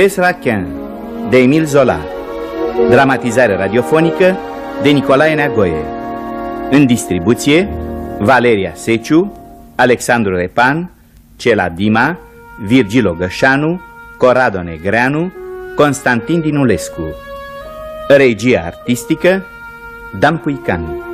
Thérèse Raquin de Emil Zola. Dramatizare radiofonică de Nicolae Neagoie. În distribuție Valeria Seciu, Alexandru Repan, Cela Dima, Virgilo Gășanu, Corrado Negreanu, Constantin Dinulescu. Regia artistică Dan Puicanu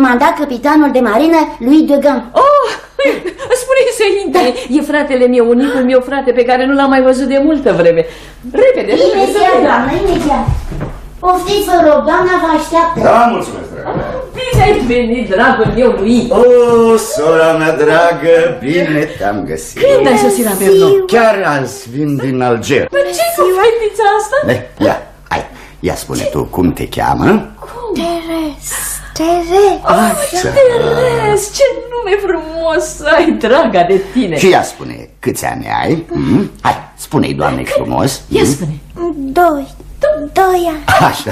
S-a recomandat capitanul de marină lui Degan. Oh, spune-i să intre. E fratele meu, unicul meu frate pe care nu l-am mai văzut de multă vreme. Repede, repede. Imediat, doamnă, imediat. Poftiți, vă rog, doamna vă așteaptă. Da, mulțumesc, dragă. Bine ai venit, dragul meu, lui. O, oh, sora mea dragă, bine te-am găsit. Când ai sosit la Berno? Chiar azi vin din Alger. Păi ce cu fetița asta? Eh, ia, hai, ia spune tu, cum te cheamă? Teres, Teres. Ah, Teres, ce nume frumos ai, draga de tine. Și ia spune, câți ani ai? Mm? Hai, spune-i doamne frumos. Ia spune. Doi. Doi ani. Așa.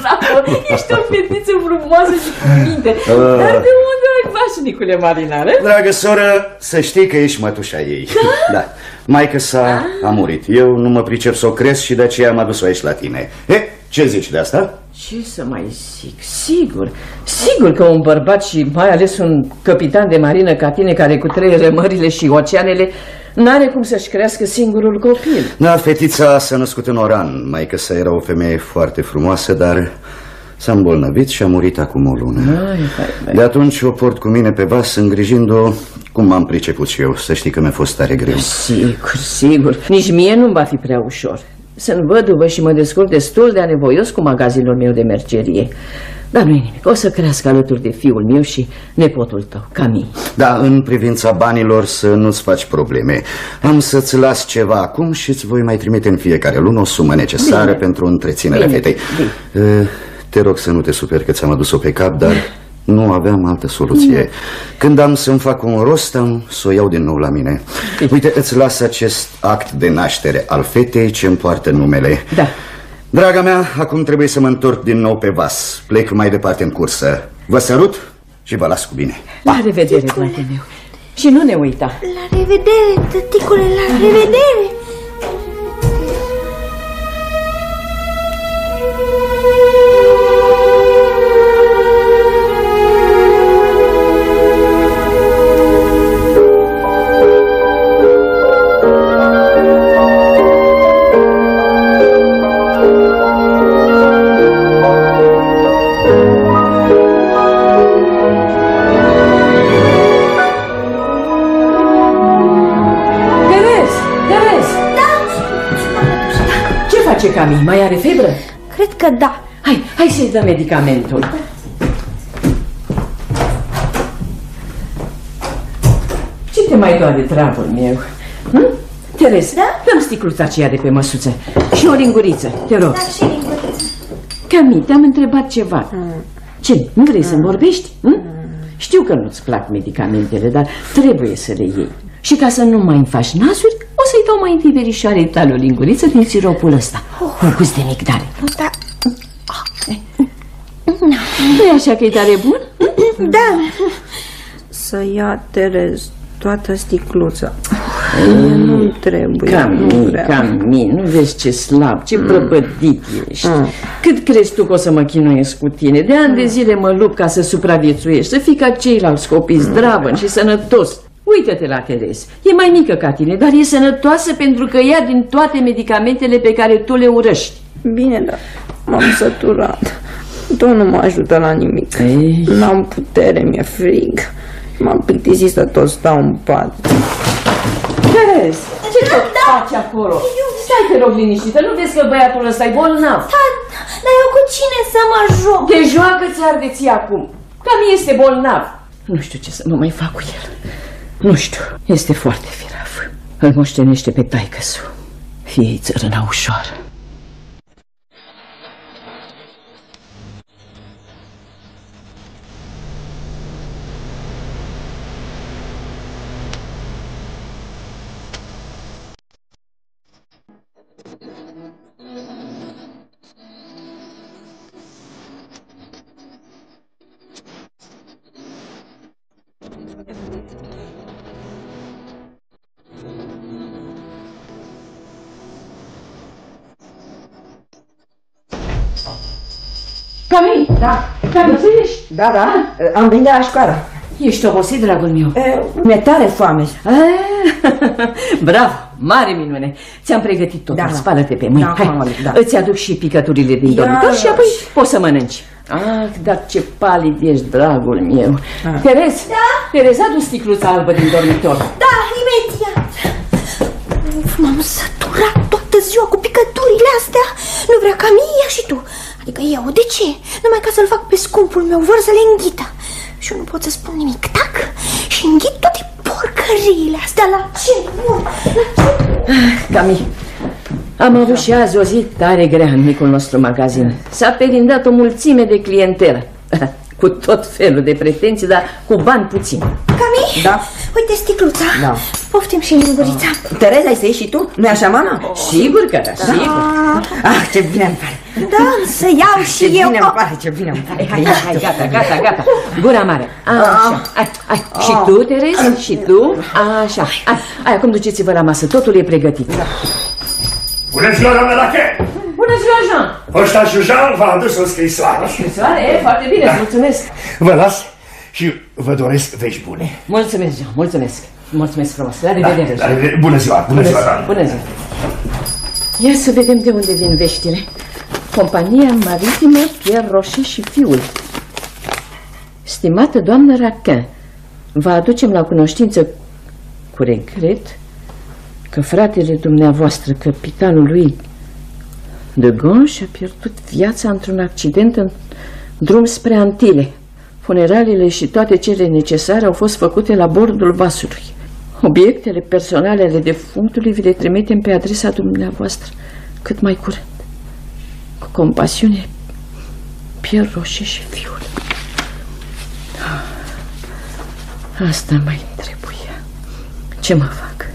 Bravo, ești o fetiță frumoasă și cu minte. Dar de unde ai vașnicule marinare? Dragă soră, să știi că ești mătușa ei. Da. Maica sa a murit. Eu nu mă pricep să o cresc și de aceea am adus-o aici la tine. E, ce zici de asta? Ce să mai zic? Sigur, sigur că un bărbat și mai ales un capitan de marină ca tine care cu trei rămările și oceanele N-are cum să-și crească singurul copil. Da, fetița s-a născut în Oran. Maica sa era o femeie foarte frumoasă, dar s-a îmbolnăvit și a murit acum o lună. Ai, hai, hai. De atunci o port cu mine pe vas îngrijind-o cum m-am priceput și eu. Să știi că mi-a fost tare greu. Sigur, sigur. Nici mie nu-mi va fi prea ușor Sunt văduvă și mă descurc destul de anevoios cu magazinul meu de mercerie dar nu e nimic, o să crească alături de fiul meu și nepotul tău, Camille Da, în privința banilor să nu-ți faci probleme Am să-ți las ceva acum și îți voi mai trimite în fiecare lună o sumă necesară Bine. pentru întreținerea Bine, fetei bine. Eh, Te rog să nu te superi că ți-am adus-o pe cap, dar nu aveam altă soluție. Când am să-mi fac un rost, am să o iau din nou la mine. Uite, îți las acest act de naștere al fetei ce îmi poartă numele. Da. Draga mea, acum trebuie să mă întorc din nou pe vas. Plec mai departe în cursă. Vă sărut și vă las cu bine. La revedere, frate meu. Și nu ne uita. La revedere, tăticule, la revedere. Ce face Camille? Mai are febră? Cred că da. Hai, hai să-i dăm medicamentul Ce te mai doare, dragul meu? Hm? Terez, da? dăm sticluța aceea de pe măsuță Și o linguriță, te rog Dar și linguriță. Camille, te-am întrebat ceva Ce, nu vrei să-mi vorbești? Hm? Știu că nu-ți plac medicamentele, dar trebuie să le iei Și ca să nu mai îmi faci nasuri O să-i dau mai întâi verișoarei tale o linguriță din siropul ăsta Cu gust de migdale Da. nu e așa că e tare bun? Da. Să ia Terez toată sticluța. Mie nu trebuie, nu Camille, vreau. Camille, nu vezi ce slab, ce prăpădit ești Cât crezi tu că o să mă chinuiesc cu tine? De ani de zile mă lupt ca să supraviețuiești Să fii ca ceilalți copii zdravăn și sănătos Uită-te la Teres, e mai mică ca tine, dar e sănătoasă pentru că ia din toate medicamentele pe care tu le urăști Bine, dar m-am săturat. Tot nu mă ajută la nimic. Ei. N-am putere, mi-e frig. M-am plictisit să tot stau în pat. Teres, ce tot faci acolo? Stai, te rog, liniștită, nu vezi că băiatul ăsta e bolnav Da, dar eu cu cine să mă joc? Te joacă ți arde ție acum Cam este bolnav Nu știu ce să mă mai fac cu el Nu știu, este foarte firav. Îl moștenește pe taică Fie-i țărâna ușoară. Da, da, am venit de la școală. Ești obosit, dragul meu? E, Mi-e tare foame. Ah, Bravo, mare minune. Ți-am pregătit totul, Da, da. spală-te pe mâini. Da, Hai, mama, da. îți aduc și picăturile din Ia, dormitor și ia. apoi poți să mănânci. Ah, dar ce palid ești, dragul meu. Ah. Terez, da? Terez, adu sticluța albă din dormitor. Da, imediat. Uf, m-am săturat toată ziua cu picăturile astea. Nu vrea ca mie și tu. Adică eu, de ce? Numai ca să-l fac pe scumpul meu vărzele înghită. Și eu nu pot să spun nimic, tac? Și înghit toate porcăriile astea. La ce? Bun, la ce? Cami, am avut și azi o zi tare grea în micul nostru magazin. S-a perindat o mulțime de clientelă. Cu tot felul de pretenții, dar cu bani puțini. Cami? Da. Uite sticluța. Da. Poftim și lingurița. Tereza, ai să ieși și tu? Nu-i așa, mana? Sigur că da, sigur. Ah, ce bine îmi pare. Da, să iau și Ce eu. bine îmi pare, ce bine îmi pare. Hai, hai, hai, gata, gata, gata. Gura mare. Așa. Hai, hai. Și tu, Terez? Și tu? Așa. Hai, hai, acum duceți-vă la masă. Totul e pregătit. Bună ziua, doamna Lache! Bună ziua, Jean! Ăsta Jujan v-a adus o scrisoare. Scrisoare? E, foarte bine, îți mulțumesc. Vă las și vă doresc vești bune. Mulțumesc, Jean, mulțumesc. Mulțumesc frumos. La Da, revedere, la Jean. revedere. Bună ziua, bună ziua, doamnă. Bună ziua. Ia să vedem de unde vin veștile. Compania maritimă Pierre Rocher și fiul. Stimată doamnă Raquin, vă aducem la cunoștință cu regret că fratele dumneavoastră, capitanul lui de Gaulle, și-a pierdut viața într-un accident în drum spre Antile. Funeraliile și toate cele necesare au fost făcute la bordul vasului. Obiectele personale ale defunctului vi le trimitem pe adresa dumneavoastră cât mai curând. Cu compasiune, Pierre Rocher și fiul. Asta mai trebuia. Ce mă fac?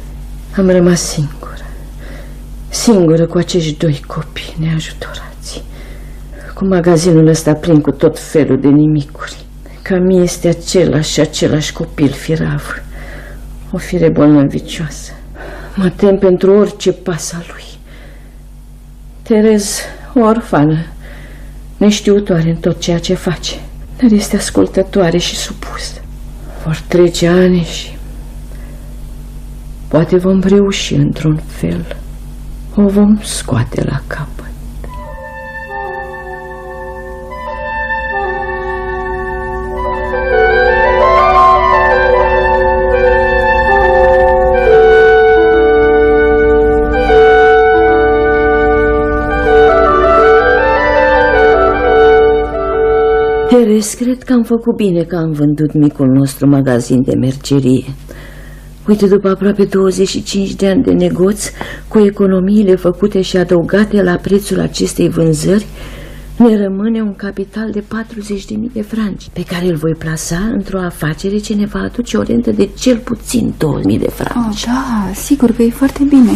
Am rămas singură. Singură cu acești doi copii neajutorați. Cu magazinul ăsta plin cu tot felul de nimicuri. Ca mie este același și același copil firav. O fire bolnăvicioasă. Mă tem pentru orice pas al lui. Terez, o orfană, neștiutoare în tot ceea ce face, dar este ascultătoare și supusă. Vor trece ani și poate vom reuși într-un fel. O vom scoate la capăt. Teres, cred că am făcut bine că am vândut micul nostru magazin de mercerie. Uite, după aproape 25 de ani de negoț, cu economiile făcute și adăugate la prețul acestei vânzări, ne rămâne un capital de 40.000 de franci, pe care îl voi plasa într-o afacere ce ne va aduce o rentă de cel puțin 2.000 de franci. Oh, da, sigur că e foarte bine.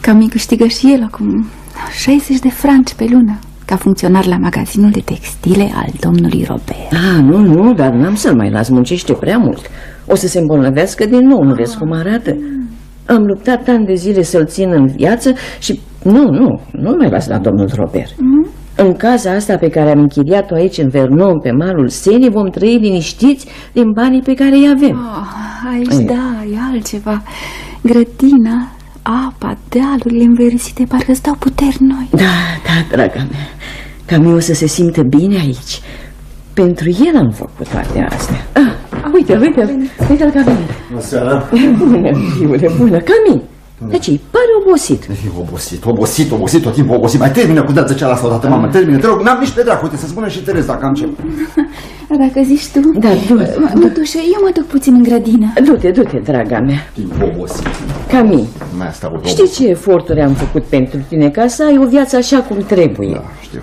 Cam câștigă și el acum 60 de franci pe lună, ca funcționar la magazinul de textile al domnului Robert. Ah, nu, nu, dar n-am să-l mai las, muncește prea mult. O să se îmbolnăvească din nou, nu vezi cum arată? Am luptat ani de zile să-l țin în viață și nu, nu, nu mai las la domnul Robert. În casa asta pe care am închiriat-o aici în Vernon, pe malul Senii, vom trăi liniștiți din banii pe care îi avem. Oh, aici, da, e altceva. Grădina, apa, dealurile înverisite, parcă îți dau puteri noi. Da, da, draga mea, Camiu o să se simtă bine aici. Pentru el am făcut toate astea. Ah, uite-l, uite-l, uite-l, Camiu. Bună seara. Bună, fiule, bună, Cami. Deci îi pare o obosit. E obosit, obosit, obosit, tot timpul obosit. Mai termină cu dată cealaltă odată, mamă, termină. Te rog, n-am nici pe dracu, uite, să spună și Terez dacă am ce. Dacă zici tu Da, du Mătușă, eu mă duc puțin în grădină Du-te, du-te, draga mea. Timp obosit. Cami, Mai asta o știi ce eforturi am făcut pentru tine ca să ai o viață așa cum trebuie? Da, știu.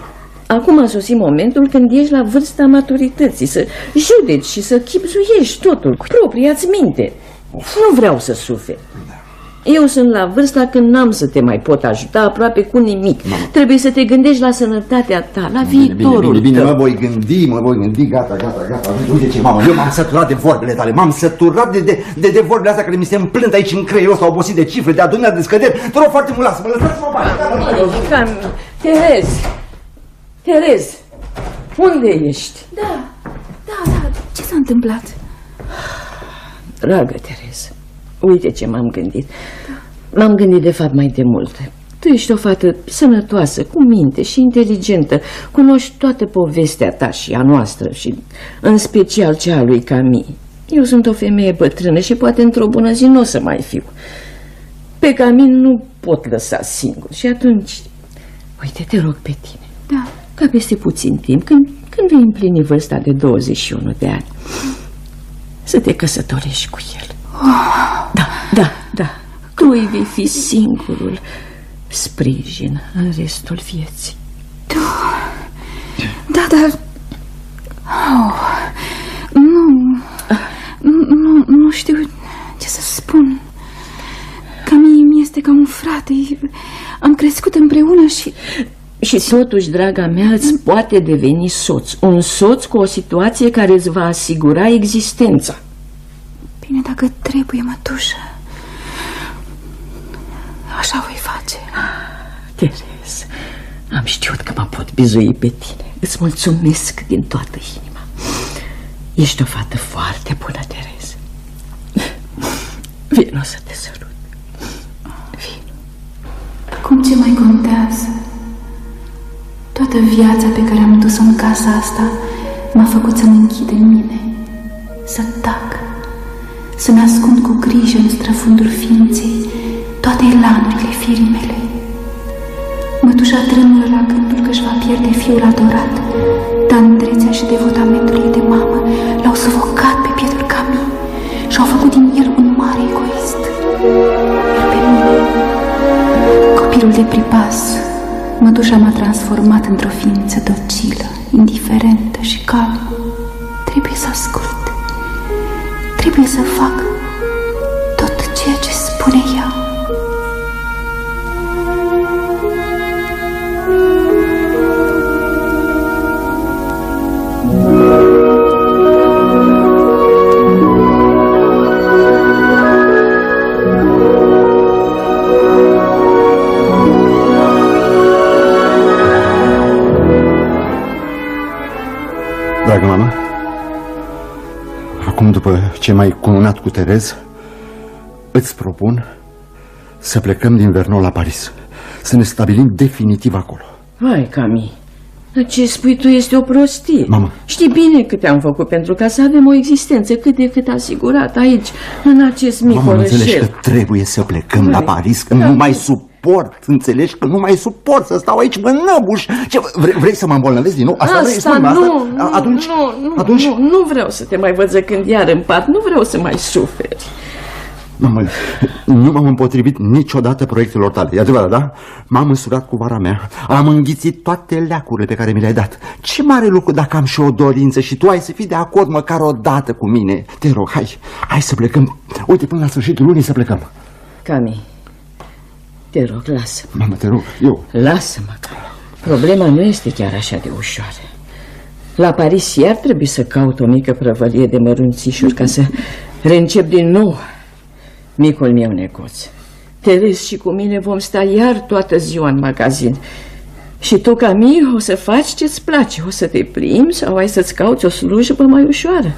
Acum a sosit momentul când ești la vârsta maturității, să judeci și să chipzuiești totul cu propria-ți minte. Nu vreau să suferi. Eu sunt la vârsta când n-am să te mai pot ajuta aproape cu nimic. Trebuie să te gândești la sănătatea ta, la Bine, bine, viitorul bine, bine, tău. mă voi gândi, mă voi gândi, gata, gata, gata. Uite ce, mamă, eu m-am săturat de vorbele tale, m-am săturat de, de, de, de vorbele astea care mi se împlânt aici în creierul ăsta, obosit de cifre, de adunări, de scăderi. Te rog foarte mult, lasă-mă, lăsați-mă în pace. Gata, gata, gata. Cam... Terez! Terez! Unde ești? Da, da, da, ce s-a întâmplat? Dragă Terez, uite ce m-am gândit. M-am gândit de fapt mai de mult. Tu ești o fată sănătoasă, cu minte și inteligentă. Cunoști toată povestea ta și a noastră și în special cea a lui Cami. Eu sunt o femeie bătrână și poate într-o bună zi nu o să mai fiu. Pe Camin nu pot lăsa singur și atunci... Uite, te rog pe tine, Da, ca peste puțin timp, când, când vei împlini vârsta de 21 de ani, să te căsătorești cu el. Da, da, da. Tu îi vei fi singurul sprijin în restul vieții. da, dar... Oh, nu, nu, nu știu ce să spun Că mie mi este ca un frate Am crescut împreună și... Și totuși, draga mea, îți poate deveni soț. Un soț cu o situație care îți va asigura existența. Bine, dacă trebuie, mătușă Așa voi face Terez, am știut că mă pot bizui pe tine. Îți mulțumesc din toată inima. Ești o fată foarte bună, Terez. Vino să te sărut. Cum ce mai contează? Toată viața pe care am dus-o în casa asta m-a făcut să mă închid în mine, să tac, să-mi ascund cu grijă în străfundul ființei toate elanurile firii mele. Mătușa tremură la gândul că își va pierde fiul adorat, tandrețea și devotamentul ei de mamă l-au sufocat pe pietul Cami și au făcut din el un mare egoist. Iar pe mine, copilul de pripas, mătușa m-a transformat într-o ființă docilă, indiferentă și calmă. Trebuie să ascult. Trebuie să fac tot ceea ce spune ea. Ce m-ai cununat cu Terez, îți propun să plecăm din Vernon la Paris, să ne stabilim definitiv acolo. Vai, Cami, dar ce spui tu este o prostie. Mamă. Știi bine câte am făcut pentru ca să avem o existență cât de cât asigurată aici, în acest mic Mamă, înțelegi că orășel. trebuie să plecăm Vai, la Paris, că da. nu mai suport, înțelegi că nu mai suport să stau aici mânăbuș. Ce, vrei, vrei să mă îmbolnăvesc din nou? Asta, vrei? Asta Spune-mi, nu, asta? nu, atunci, nu, nu, atunci, nu, nu vreau să te mai văd zăcând iar în pat, nu vreau să mai suferi. Mamă, nu m-am împotrivit niciodată proiectelor tale, e adevărat, da? M-am însurat cu vara mea, am înghițit toate leacurile pe care mi le-ai dat. Ce mare lucru dacă am și o dorință și tu ai să fii de acord măcar o dată cu mine. Te rog, hai, hai să plecăm. Uite, până la sfârșitul lunii să plecăm. Cami, te rog, lasă Mamă, te rog, eu. Lasă-mă, Cami. Problema nu este chiar așa de ușoară. La Paris iar trebuie să caut o mică prăvălie de mărunțișuri ca să reîncep din nou micul meu negoț. Terez și cu mine vom sta iar toată ziua în magazin. Și tu, Camille, o să faci ce-ți place, o să te plimbi sau ai să-ți cauți o slujbă mai ușoară.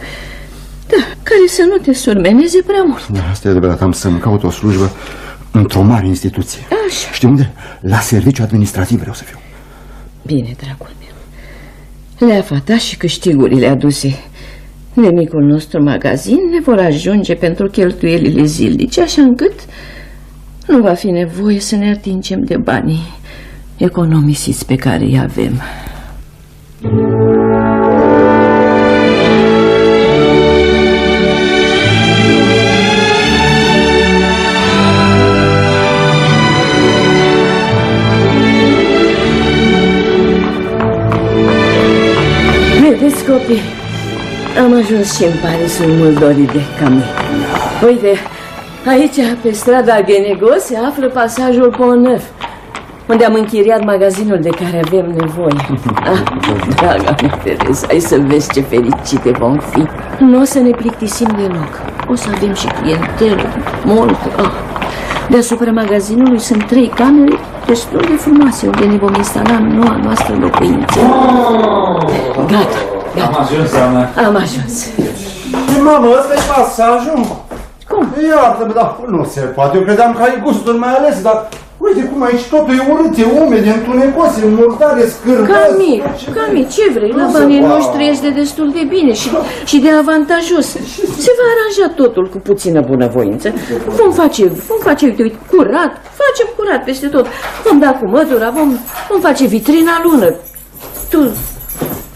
Da, care să nu te surmeneze prea mult. Da, asta e adevărat, am să-mi caut o slujbă într-o mare instituție. Așa. Știi unde? La serviciu administrativ vreau să fiu. Bine, dragul meu. Leafa ta și câștigurile aduse de micul nostru magazin ne vor ajunge pentru cheltuielile zilnice, așa încât Nu va fi nevoie să ne atingem de banii economisiți pe care îi avem. Vedeți, am ajuns și în Parisul mult dorit de Camille. Uite, aici, pe strada Genegoș, se află pasajul Pont-Neuf, unde am închiriat magazinul de care avem nevoie. Ah, draga mea, Teresa, hai să vezi ce fericite vom fi. Nu o să ne plictisim deloc. O să avem și clientelă, mult. Ah. Deasupra magazinului sunt trei camere destul de frumoase, unde ne vom instala noua noastră locuință. Gata, Am ajuns, Ana. am ajuns. Mamă, ăsta e pasajul? Cum? Iartă-mă, dar nu se poate. Eu credeam că ai gusturi mai ales, dar uite cum aici totul e urât, e umed, e întunecos, e murdare, scârbos. Cami, Cami, ce vrei? La Nu se banii poate. noștri este destul de bine și, și de avantajos. Se va aranja totul cu puțină bunăvoință. Vom face, vom face, uite, uite, curat, facem curat peste tot. Vom da cu mătura, vom, vom face vitrina lună. Tu,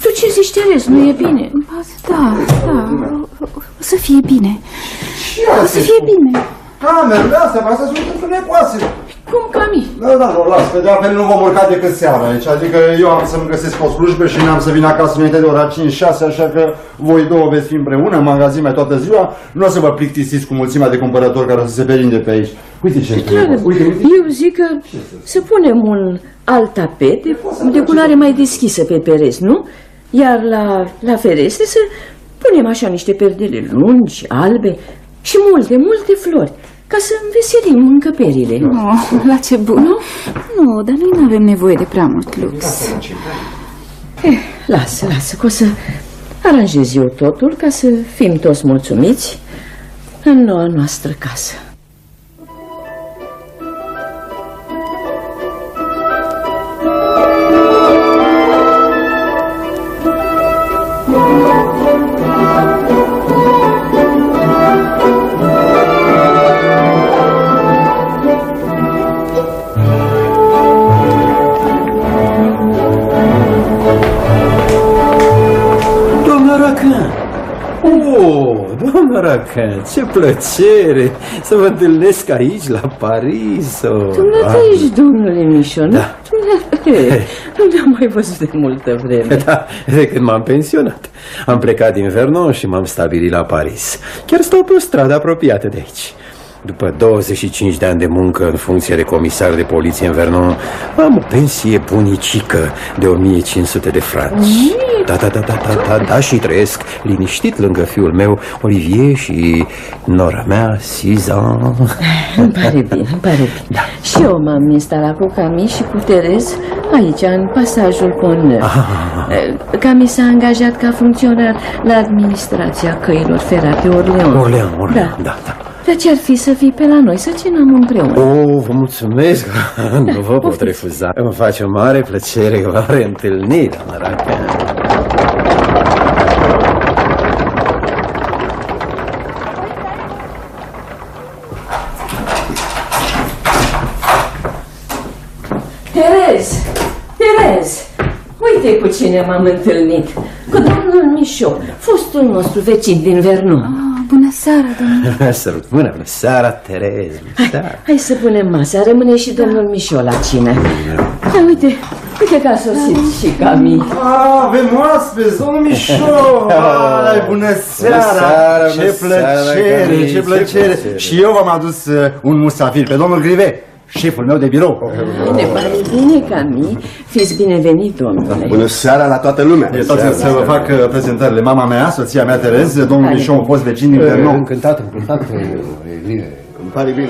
tu ce zici, Teres, nu e bine? Ba, Da, da, o, o să fie bine. O să fie bine. Camerele astea, astea sunt întunecoase. Cum, Cami? Da, da, nu, las, pe de altfel nu vom urca decât seara aici. Adică eu am să-mi găsesc o slujbă și n-am să vin acasă înainte de ora 5-6, așa că voi două veți fi împreună în magazin toată ziua. Nu o să vă plictisiți cu mulțimea de cumpărători care o să se perinde pe aici. Uite ce întunecos, uite, uite. Eu zic că să punem un alt tapet de, de culoare mai deschisă pe pereți, nu? Iar la, la ferestre să punem așa niște perdele lungi, albe și multe, multe flori, ca să înveselim încăperile. Oh, la ce bun. Nu? Nu, dar noi nu avem nevoie de prea mult lux. Eh, lasă, lasă, că o să aranjez eu totul ca să fim toți mulțumiți în noua noastră casă. Doamna Racan, ce plăcere să vă întâlnesc aici, la Paris! Oh, Dumneata ești, domnule Mișo, nu? Da. Dumneata, nu ne-am mai văzut de multă vreme. Da, de când m-am pensionat. Am plecat din Vernon și m-am stabilit la Paris. Chiar stau pe o stradă apropiată de aici. După 25 de ani de muncă în funcție de comisar de poliție în Vernon, am o pensie bunicică de 1500 de franci. Da, da, da, da, da, da, da, și trăiesc liniștit lângă fiul meu, Olivier, și nora mea, Suzanne. Îmi pare bine, îmi pare bine. Da. Și eu m-am instalat cu Cami și cu Terez aici, în pasajul Pont Cami s-a angajat ca funcționar la administrația căilor ferate Orleans. Orleans, Orleans, Da. da, da. Dar ce-ar fi să fii pe la noi, să cenăm împreună? Oh, vă mulțumesc, nu vă pot refuza. Îmi face o mare plăcere că vă reîntâlni, doamna Racan. Terez! Terez! Uite cu cine m-am întâlnit. Cu domnul Mișo, fostul nostru vecin din Vernon. Oh, bună seara, domnule. Sărut mâna, bună seara, Terez, bună seara. Hai să punem masa, rămâne și domnul Mișo la cină. Hai, uite, uite că a sosit și Cami. Ah, avem oaspeți, domnul Mișo! Ai, bună seara! seara, ce bună seara, plăcere, Camille, ce ce plăcere! plăcere. Și eu v-am adus uh, un musafir, pe domnul Grive, șeful meu de birou. Ne pare bine, Cami. Fiți binevenit, domnule. Bună seara la toată lumea! E tot să vă fac uh, prezentările. Mama mea, soția mea Terez, domnul Hai. Mișo, un fost vecin din Vernon. Încântat, încântat, e bine. Îmi pare bine.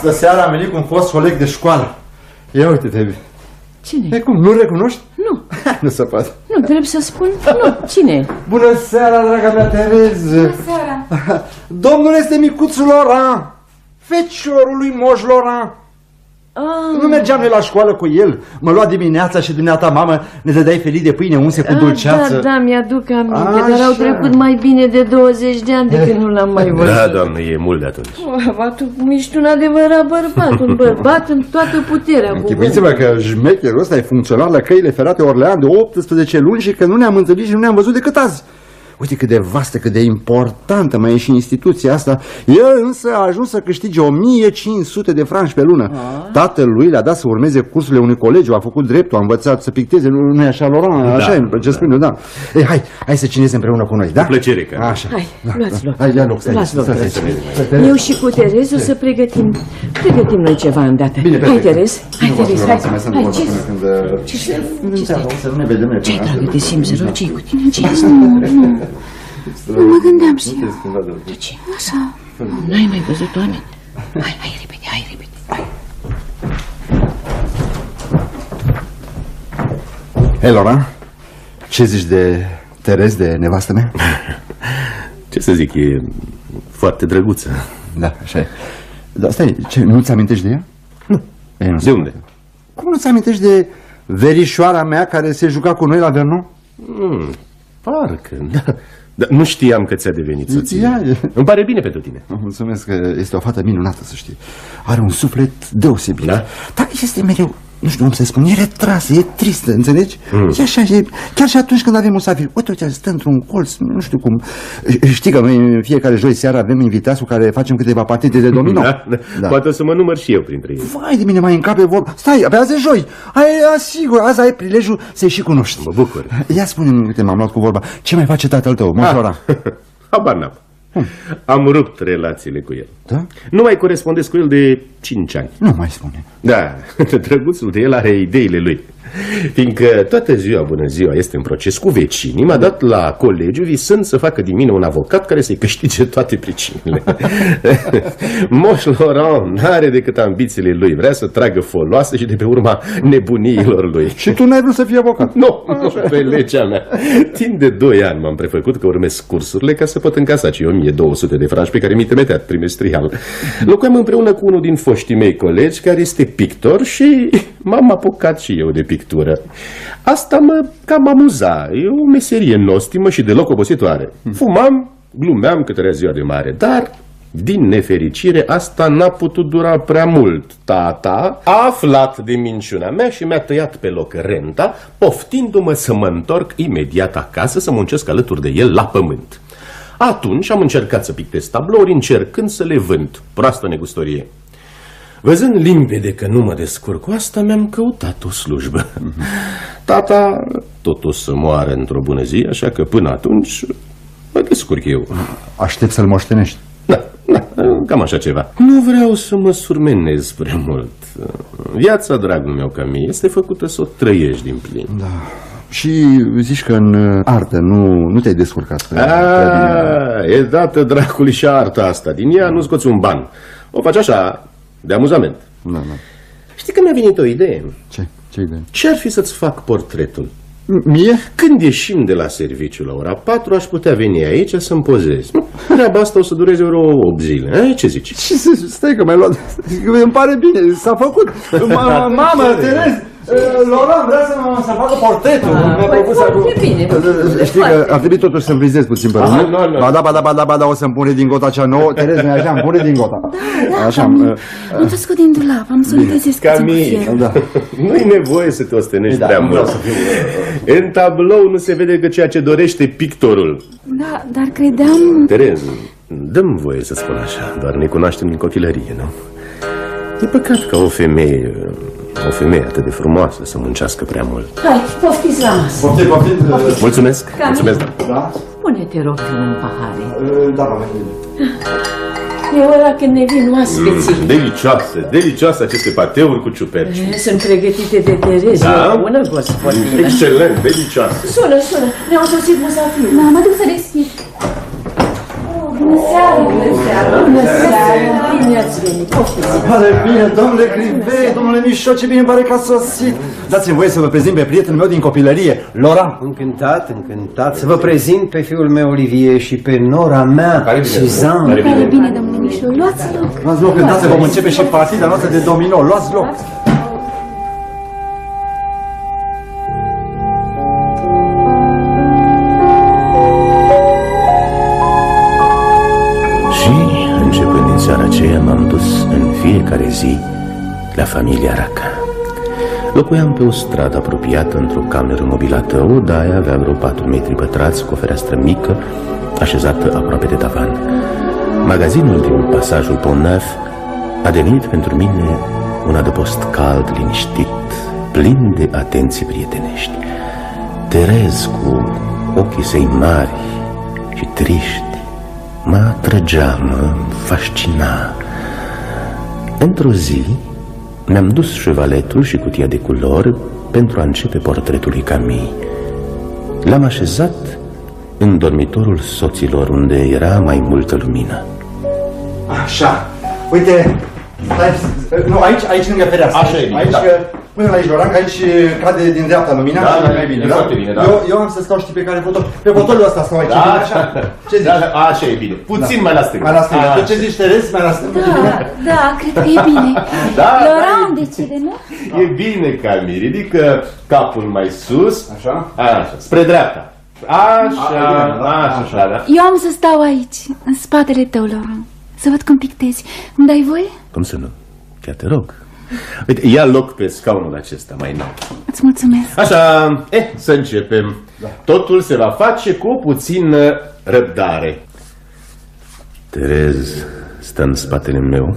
Astă seara am venit cu un fost coleg de școală. Ia uite-te. Cine? E cum, nu recunoști? Nu, nu se poate. nu, trebuie să spun. Nu, cine? Bună seara, draga mea Terez! Bună seara. Domnul este micuțul Laurent, feciorul lui Moș Laurent. Ah. Nu mergeam noi la școală cu el. Mă lua dimineața și dumneata mamă ne dădeai felii de pâine unse cu dulceață. Da, da, mi-aduc aminte, Așa. dar au trecut mai bine de 20 de ani de când nu l-am mai văzut. Da, doamnă, e mult de atunci. Oh, tu ești un adevărat bărbat, un bărbat în toată puterea Închipuiți-vă că șmecherul ăsta e funcțional la căile ferate Orlean de 18 luni și că nu ne-am întâlnit și nu ne-am văzut decât azi. Uite cât de vastă, cât de importantă mai e și instituția asta. El însă a ajuns să câștige 1500 de franci pe lună. Tatăl lui le-a dat să urmeze cursurile unui colegiu, a făcut dreptul, a învățat să picteze, nu, nu e așa, Laurent? Da, Așa e, ce spune, da. Ei, hai, hai să cinezi împreună cu noi, da? Cu plăcere, că. Așa. Hai, luați loc. Hai, ia loc, stai, Luați loc, stai, dragi. stai, stai, stai. Eu și cu Terez o să pregătim, pregătim noi ceva îndată. Bine, hai, perfect. Terez, hai, Nu vă Terez, spun, hai, să mai stăm hai, de vorbă ce până când... uh, ce să Nu înțeleg, o să nu ne vedem noi ce-ai până dragă de simți rău, ce cu tine, ce Nu mă gândeam și eu. De ce? Așa. N-ai mai văzut oameni? Hai, hai, repede, hai, repede. Hei, Laurent, ce zici de Terez, de nevastă mea? Ce să zic, e foarte drăguță. Da, așa e. Dar stai, ce, nu-ți amintești de ea? Nu. Ei, nu De unde? Cum nu-ți amintești de verișoara mea care se juca cu noi la Vernon? Hmm, parcă, da. Dar nu știam că ți-a devenit soție. Ea e. Îmi pare bine pentru tine. Mulțumesc că este o fată minunată, să știi. Are un suflet deosebit. Da? Dar este mereu, nu știu cum să spun, e retrasă, e tristă, înțelegi? Mm. E așa, e, chiar și atunci când avem musafiri. Uite, uite, stă într-un colț, nu știu cum. Știi că noi în fiecare joi seara avem invitați cu care facem câteva partide de domino. Da, da. Da. Poate o să mă număr și eu printre ei. Vai de mine, mai încape vorba. Stai, pe azi e joi. Ai, asigur, azi ai prilejul să-i și cunoști. Mă bucur. Ia spune-mi, uite, m-am luat cu vorba. Ce mai face tatăl tău, Moșora? Habar n-am. Am rupt relațiile cu el. Da? Nu mai corespondesc cu el de 5 ani. Nu mai spune. Da, drăguțul de el are ideile lui. Fiindcă toată ziua, bună ziua, este în proces cu vecinii, m-a dat la colegiu visând să facă din mine un avocat care să-i câștige toate pricinile. Moș Laurent n-are decât ambițiile lui, vrea să tragă foloase și de pe urma nebuniilor lui. Și tu n-ai vrut să fii avocat? Nu, nu, pe legea mea. Timp de 2 ani m-am prefăcut că urmez cursurile ca să pot încasa cei 1200 de franci pe care mi trimitea trimestrial. Locuiam împreună cu unul din foștii mei colegi care este pictor și m-am apucat și eu de pictură. Asta mă cam amuza. E o meserie nostimă și deloc obositoare. Fumam, glumeam câte era ziua de mare, dar din nefericire, asta n-a putut dura prea mult. Tata a aflat de minciuna mea și mi-a tăiat pe loc renta, poftindu-mă să mă întorc imediat acasă să muncesc alături de el la pământ. Atunci am încercat să pictez tablouri, încercând să le vând. Proastă negustorie. Văzând limpede că nu mă descurc cu asta, mi-am căutat o slujbă. Tata tot o să moară într-o bună zi, așa că până atunci mă descurc eu. Aștept să-l moștenești. Da, da, cam așa ceva. Nu vreau să mă surmenez prea mult. Viața, dragul meu, ca mie, este făcută să o trăiești din plin. Da. Și zici că în uh, artă nu, nu te-ai descurcat prea, prea bine. A, e dată dracului și arta asta. Din ea nu scoți un ban. O faci așa, de amuzament. Da, da. Știi că mi-a venit o idee? Ce? Ce idee? Ce-ar fi să-ți fac portretul? Mie? Când ieșim de la serviciu la ora 4, aș putea veni aici să-mi pozez. Treaba asta o să dureze vreo 8 zile. Ai, ce zici? Ce să, stai că mi-ai luat... Îmi pare bine, s-a făcut. Ma- Mamă, Terez, uh, Laurent vrea să, mă- să facă portretul. Mi-a păi propus foarte acum. bine, Uh, Știi că ar trebui totuși să-mi frizez puțin părul, Ah, nu? nu, nu. Ba da, ba da, ba da, ba da, o să-mi pune din gota cea nouă. Terez, nu așa, îmi pune din gota. Da, Așa, Camille. uh, Am scos din dulap, am să untezesc puțin cu Camille, fier. Da. nu-i nevoie să te ostenești Da, prea nu vreau mult. să fiu... În tablou nu se vede că ceea ce dorește pictorul. Da, dar credeam... Terez, dăm voie să spun așa, doar ne cunoaștem din copilărie, nu? E păcat ca o femeie, o femeie atât de frumoasă să muncească prea mult. Hai, poftiți la masă. Poftim, poftim. Mulțumesc, mulțumesc, da. Da? Pune-te rog vin în pahare. Uh, Da, ba, E ora când ne vin oaspeții. Mm, delicioase, delicioase aceste pateuri cu ciuperci. Sunt pregătite de Tereza, Da? o bună gospodină. Excelent, delicioase. Sună, sună, ne-au sosit musafiri. Da, mă duc să deschid. Oh, bună seara! Bună seara! Bine ați venit, poftiți! Pare bine, domnule Grive, domnule Mișo, ce bine pare că ați sosit. Dați-mi voie să vă prezint pe prietenul meu din copilărie, Laurent. Încântat, încântat să vă prezint pe fiul meu Olivier și pe nora mea, Suzanne. Pare bine, domnule Mișo, luați loc. Luați loc, îndată vom începe și partida noastră de domino. Luați loc. Zi la familia Raca. Locuiam pe o stradă apropiată, într-o cameră mobilată. Odaia avea vreo 4 metri pătrați, cu o fereastră mică, așezată aproape de tavan. Magazinul din pasajul Pont-Neuf a devenit pentru mine un adăpost cald, liniștit, plin de atenții prietenești. Terez cu ochii săi mari și triști mă atrăgea, mă fascina. Într-o zi mi-am dus șevaletul și cutia de culori pentru a începe portretul lui Camille. L-am așezat în dormitorul soților, unde era mai multă lumină. Așa. Uite, stai, nu, aici, aici lângă fereastră. Așa e bine, Aici, da. că, până aici, Laurent, că aici cade din dreapta lumina. Da, și da, mai bine, e da? foarte bine, da. Eu, eu am să stau, știi pe care fotol? Pe fotolul ăsta stau aici. Da, bine, așa? Ce zici? Da, da, așa e bine. Puțin mai la stânga. Mai la stânga. Așa. Tu ce zici, Terez? Mai la stânga? e bine? Da, da, cred că e bine. Da, Laurent decide, nu? E bine, Cami, ridică capul mai sus. Așa? Așa, spre dreapta. Așa, A, e bine, da, așa, așa. da, da. Eu am să stau aici, în spatele tău, Laurent. Să văd cum pictezi. Îmi dai voie? Cum să nu? Chiar te rog. Uite, ia loc pe scaunul acesta mai înalt. Îți mulțumesc. Așa, eh, să începem. Totul se va face cu puțină răbdare. Terez stă în spatele meu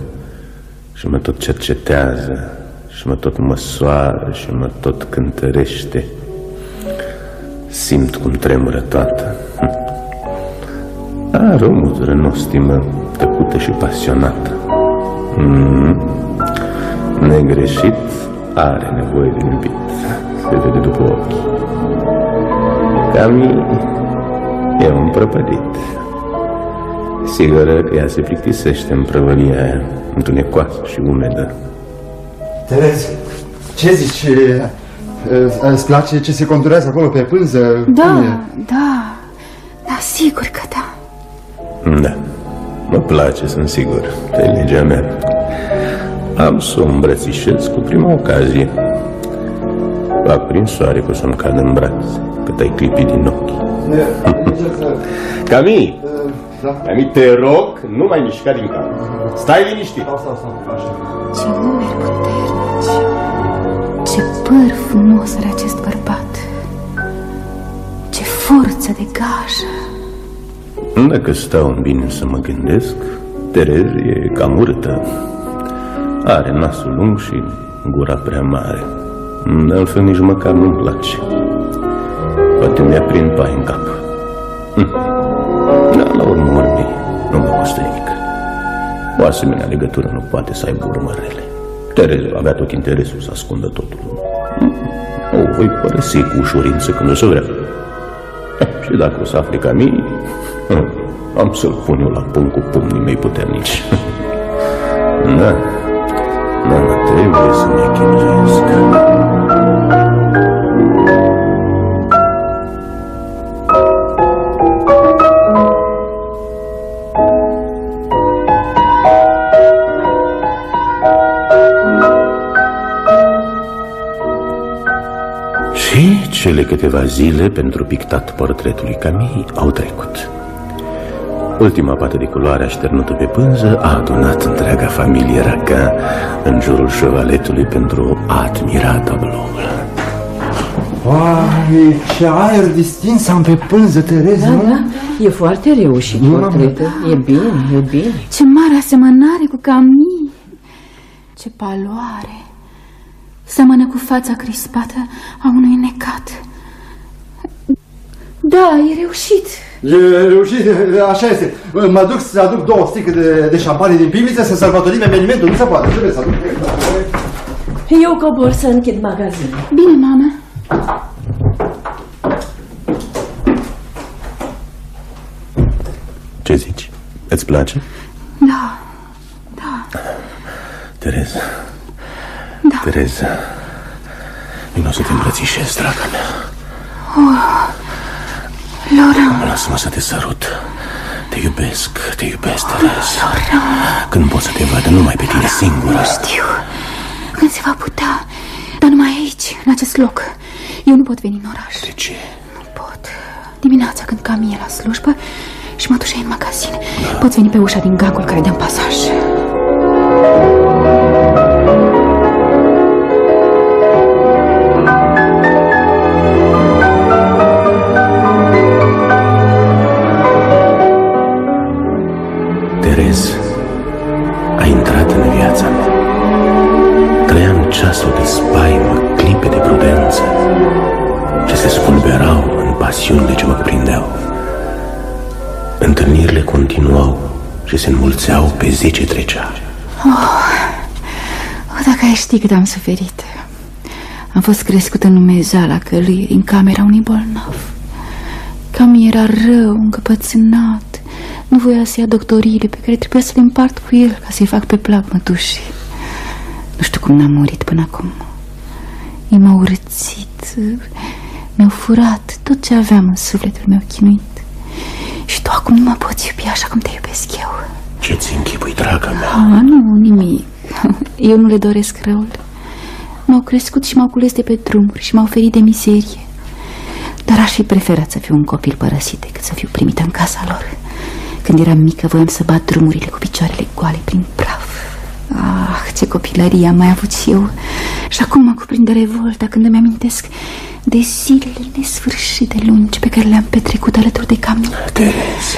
și mă tot cercetează și mă tot măsoară și mă tot cântărește. Simt cum tremură toată. Are o muzură nostimă tăcută și pasionată. Mm. Negreșit are nevoie de iubit. Se vede după ochi. Cami e un prăpădit. Sigură că ea se plictisește în prăvălia aia, întunecoasă și umedă. Terez, ce zici? E, e, Îți place ce se conturează acolo pe pânză? Cum Da, e? da, da, sigur că da. Da, mă place, sunt sigur, pe legea mea. Am să o îmbrățișez cu prima ocazie. Fac prin soare că o să-mi cad în braț, cât ai clipit din ochi. Cami, Da. Cami, te rog, nu mai mișca din cap. Stai liniștit. Ce umeri puternici. Ce păr frumos are acest bărbat. Ce forță de gajă. Dacă stau în bine să mă gândesc, Terez e cam urâtă. Are nasul lung și gura prea mare. De altfel nici măcar nu-mi place. Poate mi-a prind pai în cap. Hm. Da, la urmă urmei, nu mă costă nimic. O asemenea legătură nu poate să aibă urmărele. Tereza avea tot interesul să ascundă totul. Hm. O voi părăsi cu ușurință când o să vrea. Eh, Și dacă o să afle ca mie, hm, am să-l pun eu la punct cu pumnii mei puternici. Da, da, da, trebuie să ne chipzuiesc. Și cele câteva zile pentru pictat portretul lui Camille au trecut. Ultima pată de culoare așternută pe pânză a adunat întreaga familie Raca în jurul șevaletului pentru a admira tabloul. Oai, ce aer distins am pe pânză, Terez, Da, nu? da, e foarte reușit portretul. E bine, e bine. Ce mare asemănare cu Camille. Ce paloare. Seamănă cu fața crispată a unui necat. Da, e reușit. E reușit, așa este. Mă duc să aduc două sticle de, de șampanie din pivniță să sărbătorim evenimentul. Nu se poate, trebuie să aduc. Eu cobor să închid magazinul. Bine, mama. Ce zici? Îți place? Da, da, Tereza, da. Tereza Vino să te îmbrățișez, draga mea Oh, Laura, Lasă-mă să te sărut Te iubesc, te iubesc, Tereza Când pot să te văd numai pe tine singură nu știu când se va putea, dar numai aici, în acest loc. Eu nu pot veni în oraș. De ce? Nu pot. Dimineața când cam e la slujbă și mă duce în magazin, pot veni pe ușa din gangul care dă în pasaj. Terez, pasiunile ce mă cuprindeau Întâlnirile continuau și se înmulțeau pe zi ce trecea Oh, oh, dacă ai ști cât am suferit. Am fost crescut în numezeala călâieri în camera unui bolnav. Cam mi era rău, încăpățânat. Nu voia să ia doctoriile pe care trebuia să le împart cu el ca să-i fac pe plac mătușii. Nu știu cum n-am murit până acum. Ei m-au urățit, mi-au furat tot ce aveam în sufletul meu chinuit. Și tu acum nu mă poți iubi așa cum te iubesc eu. Ce-ți închipui, draga mea? Ah, nu, nimic. Eu nu le doresc răul. M-au crescut și m-au cules de pe drumuri și m-au ferit de miserie. Dar aș fi preferat să fiu un copil părăsit decât să fiu primită în casa lor. Când eram mică, voiam să bat drumurile cu picioarele goale prin praf. Ah, ce copilărie am mai avut și eu. Și acum mă cuprinde revolta când îmi amintesc de zilele nesfârșite lungi pe care le-am petrecut alături de Camille. Tereza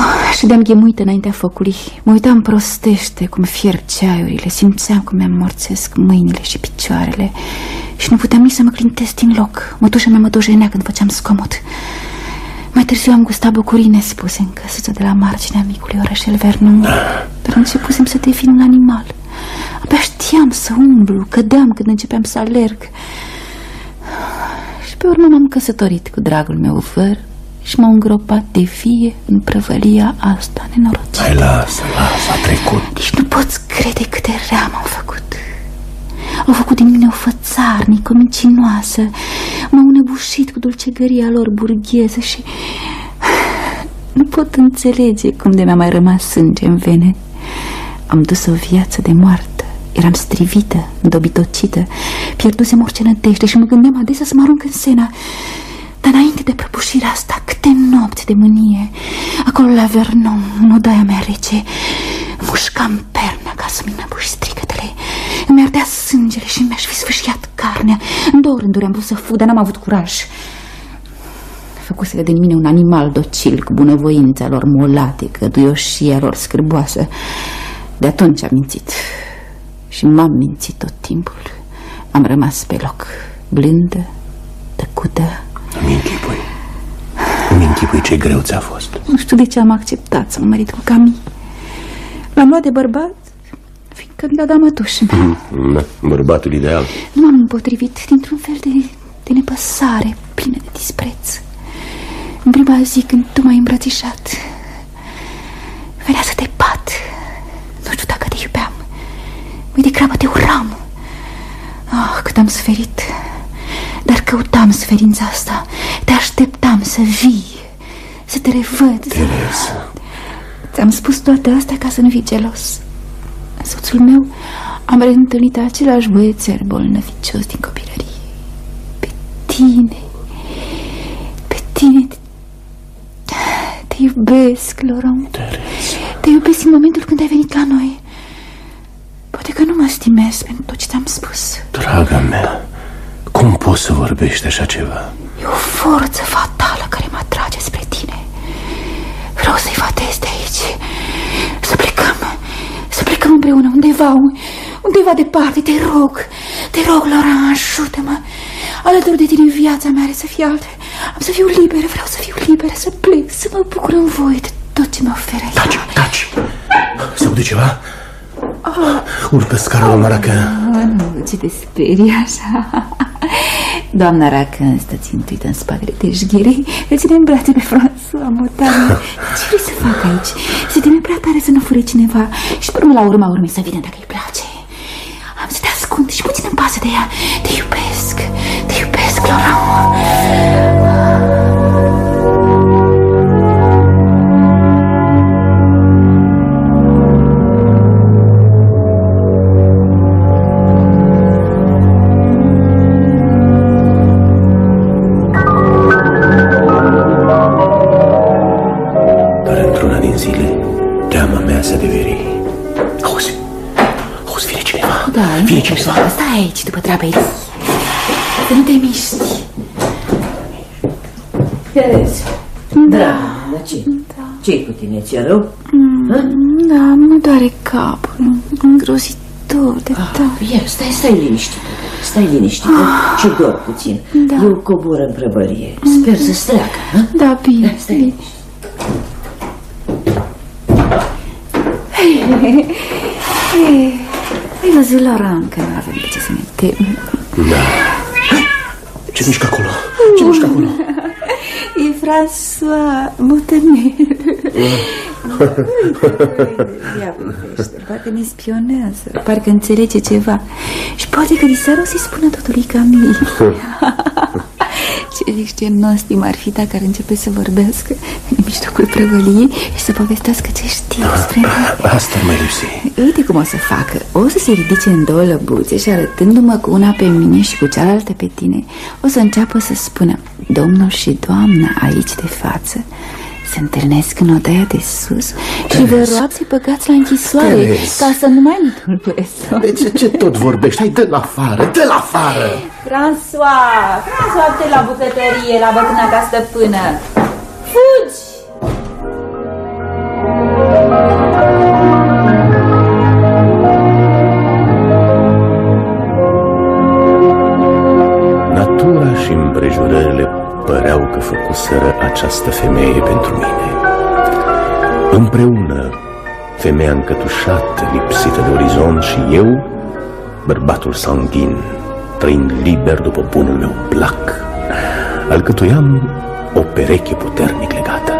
Oh, și de-am ghemuită înaintea focului. Mă uitam prostește cum fierb ceaiurile Simțeam cum mi-am morțesc mâinile și picioarele. Și nu puteam nici să mă clintesc din loc. Mătușa mea mă dojenea când făceam scomod Mai târziu am gustat bucurii nespuse în căsuța de la marginea micului orășel Vernon Dar începusem să devin un animal Abia știam să umblu, cădeam când începeam să alerg Și pe urmă m-am căsătorit cu dragul meu văr și m-au îngropat de vie în prăvălia asta nenorocită. Hai, lasă, lasă, a trecut Nici nu poți crede câte rea m-au făcut. Au făcut din mine o fățarnică, mincinoasă. M-au înăbușit cu dulcegăria lor burgheză și... Nu pot înțelege cum de mi-a mai rămas sânge în vene. Am dus o viață de moartă. Eram strivită, îndobitocită, pierdusem orice nădejde și mă gândeam adesea să mă arunc în sena. Dar înainte de prăbușirea asta, câte nopți de mânie Acolo la Vernon, în odaia mea rece Mușcam perna ca să-mi înăbuși stricătele. Îmi ardea sângele și mi-aș fi sfâșiat carnea. În două rânduri am vrut să fug, dar n-am avut curaj. Făcusele de mine un animal docil Cu bunăvoința lor molate, căduioșia lor scârboasă. De atunci am mințit. Și m-am mințit tot timpul. Am rămas pe loc, blândă, tăcută Îmi închipui Îmi închipui ce greu ți-a fost Nu știu de ce am acceptat să mă mărit cu Cami. L-am luat de bărbat, fiindcă mi l-a dat mătușă mea. Da, bărbatul ideal Nu m-am împotrivit dintr-un fel de, de nepăsare plină de dispreț. În prima zi când tu m-ai îmbrățișat, venea să te bat. Nu știu dacă te iubeam. Mai degrabă te uram. Ah, cât am suferit. Dar căutam suferința asta. Te așteptam să vii, să te revăd. Teresa Ți-am spus toate astea ca să nu fii gelos. Soțul meu am reîntâlnit același băiețel bolnăvicios din copilărie. Pe tine, pe tine te, te iubesc, Laurent. Te iubesc în momentul când ai venit la noi. Poate că nu mă stimezi pentru tot ce ți-am spus. Draga mea Cum poți să vorbești așa ceva? E o forță fatală care mă atrage spre tine. Vreau să-i fatez de aici. Să plecăm. Să plecăm împreună undeva, undeva departe. Te rog, te rog, Laurent, ajută-mă. Alături de tine viața mea are să fie altă. Am să fiu liberă, vreau să fiu liberă, să plec, să mă bucur în voi de tot ce mă oferă. Taci, taci Se aude ceva? Urcă scara la maracă Oh, nu, ce te sperii așa? Doamna Racă stă țintuită în spatele deșghirei Îl ține în brațe pe François Motane Ce vrei să fac aici? Se teme prea tare să nu fure cineva. Și până la urma urmei să vină dacă îi place. Am să te ascund și puțin îmi pasă de ea. Te iubesc, te iubesc, Laurent aici după treaba ei Să nu te miști Terezi, da, dar ce? ce cu tine? Ți-e rău? Da, mă doare capul Îngrozitor de tare Ia, stai, stai liniștită, stai liniștită și dor puțin. Da. Eu cobor în prăvălie. Sper să-ți treacă, ha? Da, bine Stai liniștită. Ai văzut, Laurent, că nu avem de ce să ne temem Da. Ce mișcă acolo? Ce mișcă acolo? E François Boutenel Ia privește, poate ne spionează Parcă înțelege ceva Și poate că diseară o să-i spună totul lui Camille Ce zici ce nostim ar fi dacă ar începe să vorbească În mijlocul prăvăliei Și să povestească ce știe despre noi Asta mai lipsi. Uite cum o să facă O să se ridice în două lăbuțe Și arătându-mă cu una pe mine și cu cealaltă pe tine O să înceapă să spună Domnul și doamna aici de față se întâlnesc în odaia de sus Și vă rog să-i băgați la închisoare Teres. Ca să nu mai tulburesc De ce, ce tot vorbești? Hai, dă-l afară, dă-l afară! François, François, te la bucătărie, la bătrâna ca stăpână Fugi! Natura și împrejurările păreau că făcuseră această femeie pentru mine. Împreună, femeia încătușată, lipsită de orizont și eu, bărbatul sanghin, trăind liber după bunul meu plac, alcătuiam o pereche puternic legată.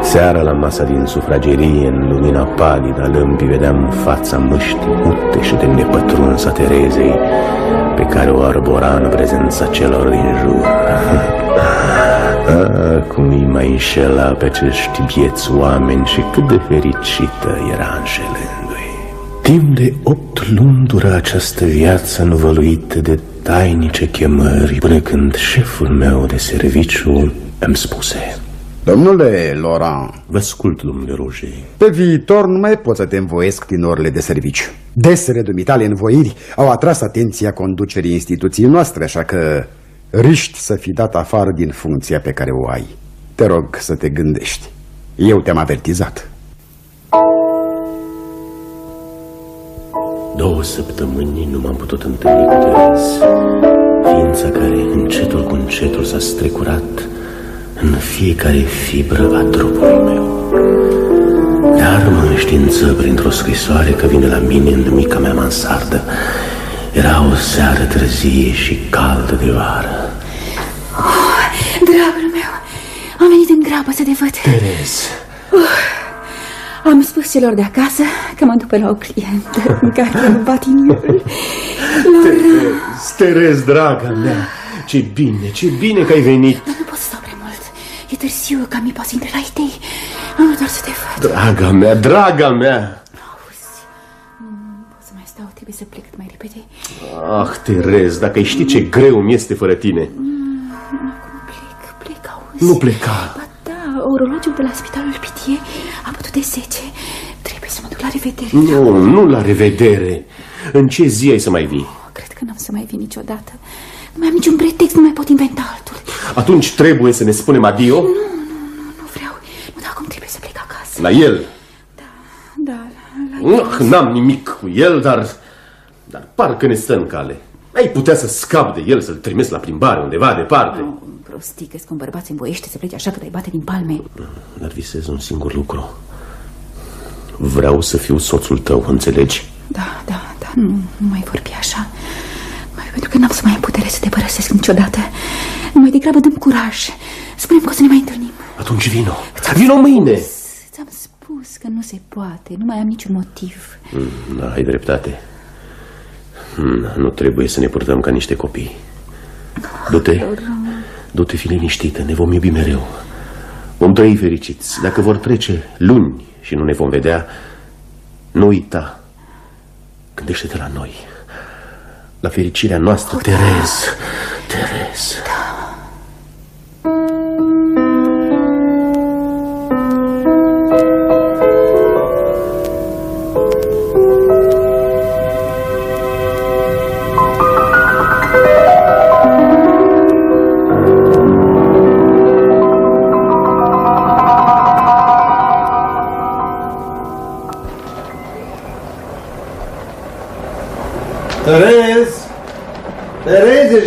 Seara la masa din sufragerie, în lumina palidă a lămpii, vedeam fața măștimute și de nepătruns a Terezei, pe care o arbora în prezența celor din jur. Ah, cum îi mai înșela pe acești vieți oameni și cât de fericită era înșelându-i. Timp de opt luni dura această viață învăluită de tainice chemări, până când șeful meu de serviciu îmi spuse Domnule Laurent, Vă ascult, domnule Roger. pe viitor nu mai pot să te învoiesc din orele de serviciu. Desele dumitale învoiri au atras atenția conducerii instituției noastre, așa că riști să fii dat afară din funcția pe care o ai. Te rog să te gândești. Eu te-am avertizat. Două săptămâni nu m-am putut întâlni cu Teres, ființa care încetul cu încetul s-a strecurat în fiecare fibră a trupului meu. Dar mă înștiință printr-o scrisoare că vine la mine în mica mea mansardă. Era o seară târzie și caldă de vară. Dragul meu, am venit în grabă să te văd. Teres, Am spus celor de acasă că mă duc pe la o clientă în cartierul Batiniul Teres, Teres, draga mea, ce bine, ce bine că ai venit. Nu pot să stau prea mult. E târziu, ca mi poți intra la idei Am vrut doar să te văd. Draga mea, draga mea. Trebuie să plec cât mai repede Ah, Terez, dacă ai ști ce greu mi este fără tine. Plec, plec, auzi Nu pleca. Ba da, orologiul de la spitalul Pitie a bătut de 10 Trebuie să mă duc la revedere Nu, nu la revedere. În ce zi ai să mai vii? Cred că n-am să mai vin niciodată Nu mai am niciun pretext, nu mai pot inventa altul Atunci trebuie să ne spunem adio Nu vreau, nu da acum trebuie să plec acasă la el. Da, la... Ah, N-am nimic cu el, dar... Dar parcă ne stă în cale. Ai putea să scap de el, să-l trimis la plimbare undeva departe. Prostii, crezi că un bărbat se învoiește să plece așa cât ai bate din palme Dar visez un singur lucru. Vreau să fiu soțul tău, înțelegi? Da, da, da, nu, nu mai vorbi așa Mai Pentru că n-am să mai am putere să te părăsesc niciodată. Mai degrabă dăm curaj. Spunem că o să ne mai întâlnim. Atunci vino. Vino mâine. Ți-am spus că nu se poate. Nu mai am niciun motiv. Mm, Da, ai dreptate. Mm, Nu trebuie să ne purtăm ca niște copii. Du-te, du-te, fi liniștită, ne vom iubi mereu. Vom trăi fericiți. Dacă vor trece luni și nu ne vom vedea, nu uita. Gândește-te la noi. La fericirea noastră, Terez. Terez. Terez!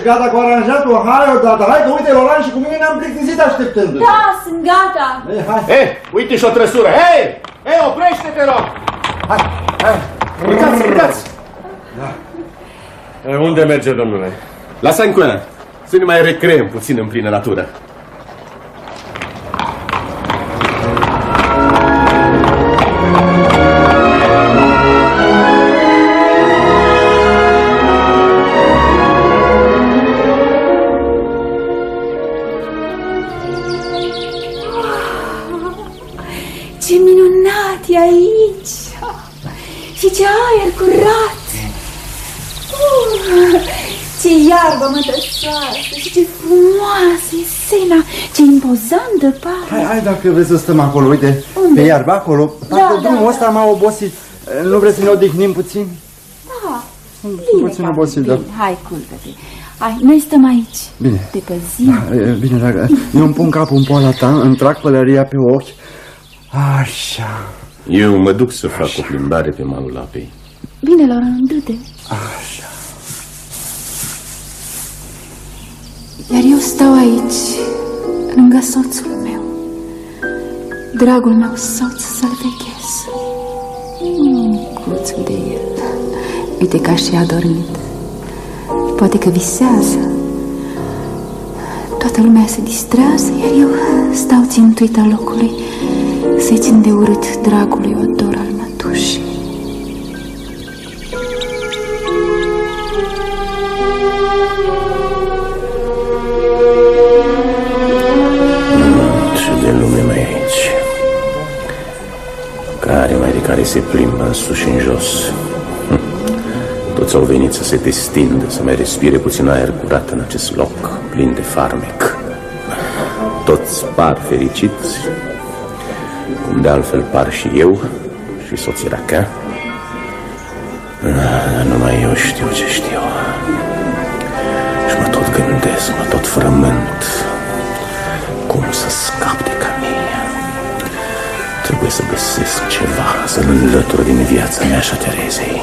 Gata cu aranjatul? Hai odată, hai că uite, Loran și cu mine ne-am plictisit așteptându Da, sunt gata. Ei, hai. Hei, uite și o trăsură. Hei! Hei, oprește-te, rog! Hai, hai. Uitați, uitați! E, Unde merge, domnule? La Sancoana. Să ne mai recreăm puțin în plină natură. Impozantă pare! Hai, hai dacă vreți să stăm acolo, uite, Unde? pe iarbă acolo. Parcă da, drumul da. ăsta m-a obosit. Nu vreți să ne odihnim puțin? Da, Sunt bine, puțin Gabi, obosit, bine. da. Hai, culcă-te! Hai, noi stăm aici, Bine. de pe zi. Da, e, Bine, dragă, eu îmi pun capul în poala ta, îmi trag pălăria pe ochi. Așa. Eu mă duc să fac o plimbare pe malul apei. Bine, Laurent, du-te. Așa. Iar eu stau aici, lângă soțul meu. Dragul meu soț să-l veghez. Cuțul de el. Uite că și a dormit. Poate că visează. Toată lumea se distrează, iar eu stau țintuită locului să-i țin de urât dragului odor al mătușii. Se plimbă în sus și în jos. Hm. Toți au venit să se destindă, să mai respire puțin aer curat în acest loc plin de farmec. Toți par fericiți, cum de altfel par și eu și soții Raca. Ah, Numai eu știu să-l înlătur din viața mea și a Terezei.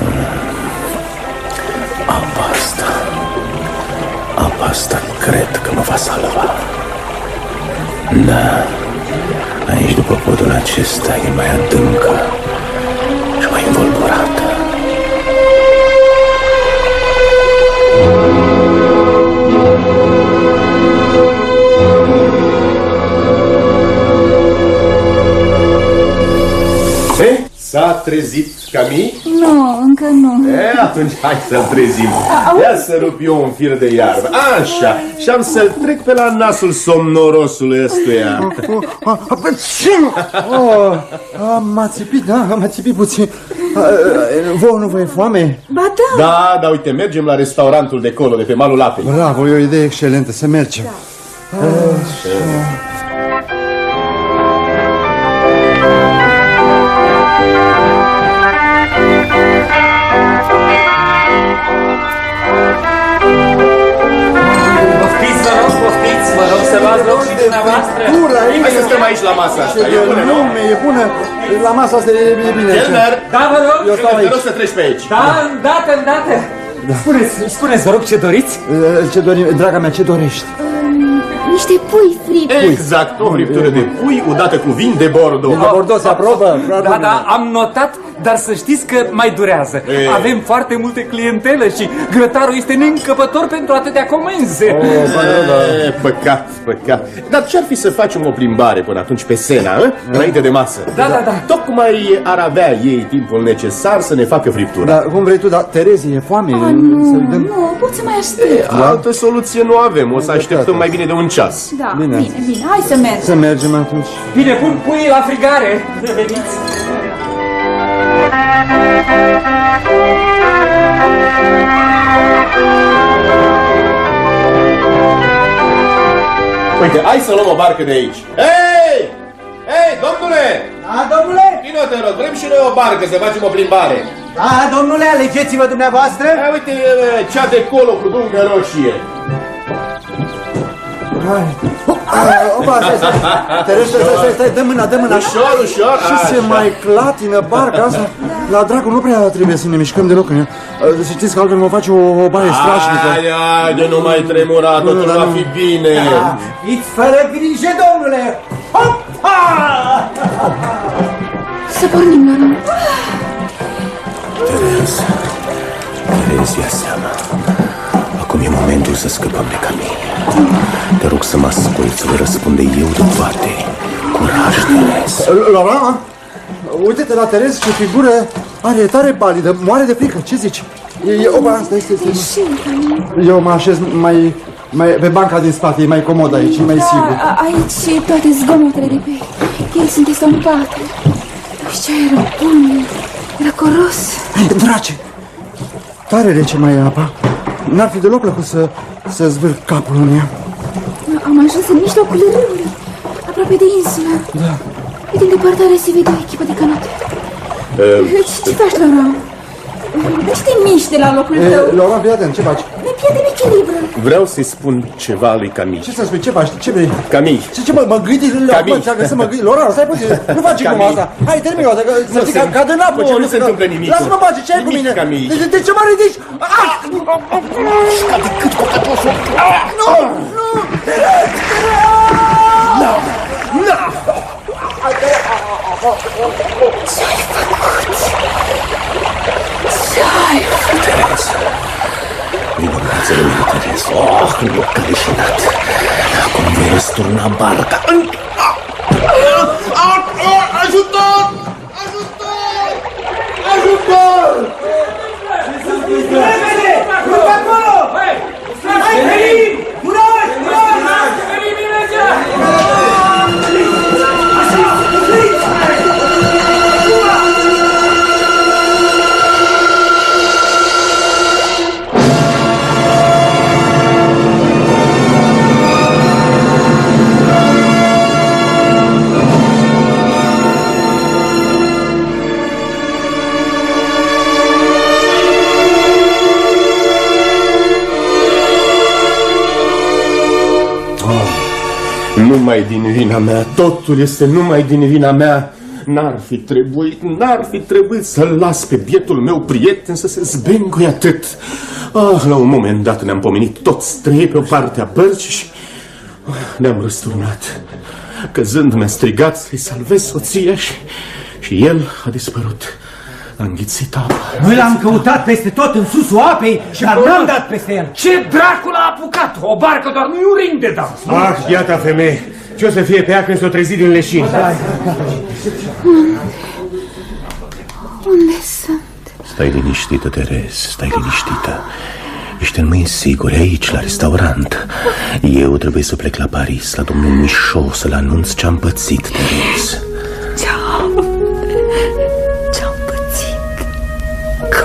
Mm. Apa asta, apa asta cred că mă va salva. Da, aici după podul acesta e mai adâncă și mai învolburată. Eh? S-a trezit Camille? Nu, încă nu. E, atunci hai să-l trezim. Ia să rup eu un fir de iarbă. Așa. Și am să-l trec pe la nasul somnorosului ăstuia. Ce? Oh, a, m-a țipit, da, m-a țipit puțin. A, a, Vouă nu vă e foame? Ba da. Da, da, uite, mergem la restaurantul de acolo, de pe malul apei. Bravo, e o idee excelentă, să mergem. Poftiți, vă rog, poftiți, vă rog să luați loc și dumneavoastră. Pura, Hai să stăm aici la masa asta. Ce E bună, nu? lume, e bună. La masa asta e, e bine. Kelner! Da, vă rog. Eu stau Te aici. rog să treci pe aici. Da, îndată, îndată. Spuneți, spuneți, vă rog, ce doriți? Ce dorim, draga mea, ce dorești? Niște pui fripi. Exact, o friptură de pui udată cu vin de bordo. Vin de bordo se aprobă? Da, da, am notat, dar să știți că mai durează. E. Avem foarte multe clientele și grătarul este neîncăpător pentru atâtea comenzi. E, păcat, păcat. Dar ce-ar fi să facem o plimbare până atunci pe Sena, a? înainte de masă? Da, da, da. Tocmai ar avea ei timpul necesar să ne facă friptura. Dar cum vrei tu, dar Terezi e foame. Ah, Să-i nu, dăm... nu, pot să mai aștept. Altă soluție nu avem, o să așteptăm mai bine de un ceas. Da, Bine. bine, bine, hai să mergem. Să mergem atunci. Bine, pun puii la frigare. Veniți. Uite, hai să luăm o barcă de aici. Hei! Hei, domnule! Da, domnule? Vino, te rog, vrem și noi o barcă să facem o plimbare. Da, domnule, alegeți-vă dumneavoastră. Hai, uite, cea de colo cu dungă roșie. Hai. Opa, stai, stai. Terezi, stai, stai, stai, stai, dă mâna, dă mâna. Ușor, ușor, Și se așa. mai clatină barca asta. La dracu nu prea trebuie să ne mișcăm deloc în ea. Să Știți că altfel mă face o, o baie strașnică. Haide, haide, nu mai tremura, totul Nu, va nu. fi bine. Da, Fiți fără grijă, domnule. Hopa! Să pornim, Laura. Terez, Terez, ia seama. Acum e momentul să scăpăm de Camille. Te rog să mă asculți, voi răspunde eu de toate. Curaj, Terez. Laura, uite-te la Terez ce figură are, e tare palidă, moare de frică, ce zici? E, e, opa, stai, stai, stai. Eu mă așez mai, mai pe banca din spate, e mai comod aici, e mai sigur. Da, a- aici toate zgomotele de pe el sunt estompate. Și ce aer bun, răcoros. Drace, tare rece mai e apa. N-ar fi deloc plăcut să, să zvârc capul în ea. Am ajuns în mijlocul râului, aproape de insulă. Da. Pe din depărtare se vede o echipă de canote. Ce, ce faci, Laura? De ce te miști de la locul E, tău? Laura, fii atent, ce faci? Ne pierdem echilibru. Vreau să-i spun ceva lui Camille. Ce să spui, ce faci, ce vrei? Camille, Ce, ce mă, mă gândi la Camille. mă, ți-a să mă gândi. Laura, stai puțin, nu faci cum Camille. asta. Hai, termină, că să Nu zic se- ca, cad în apă. nu, ce, nu se că- întâmplă nimic. Lasă-mă pace, ce ai cu Nimic, mine? Camille. De, de, de ce mă ridici? Ah! Nu, nu, Terez, Terez. Vino în brațele mele, Terez. Oh, nu, că leșinat. Acum voi răsturna barca. Ajutor! Ajutor! Ajutor! Repede! Nu pe acolo! Hai, venim! Curaj! Numai din vina mea, totul este numai din vina mea. N-ar fi trebuit, n-ar fi trebuit să-l las pe bietul meu prieten să se zbenguie atât. Ah, la un moment dat ne-am pomenit toți trei pe o parte a bărcii și ah, ne-am răsturnat. Căzând mi-a strigat să-i salvez soția și, și el a dispărut. A înghițit apa. Noi l-am căutat peste tot în susul apei, dar n-am dat peste el. Ce dracul a apucat? O barcă doar nu-i un ring de dans. Ah, iată femeie. Ce o să fie pe ea când s-o trezi din leșin? Unde sunt? Stai liniștită, Terez, stai liniștită. Ești în mâini sigure aici, la restaurant. Eu trebuie să plec la Paris, la domnul Mișo, să-l anunț ce-am pățit, Terez.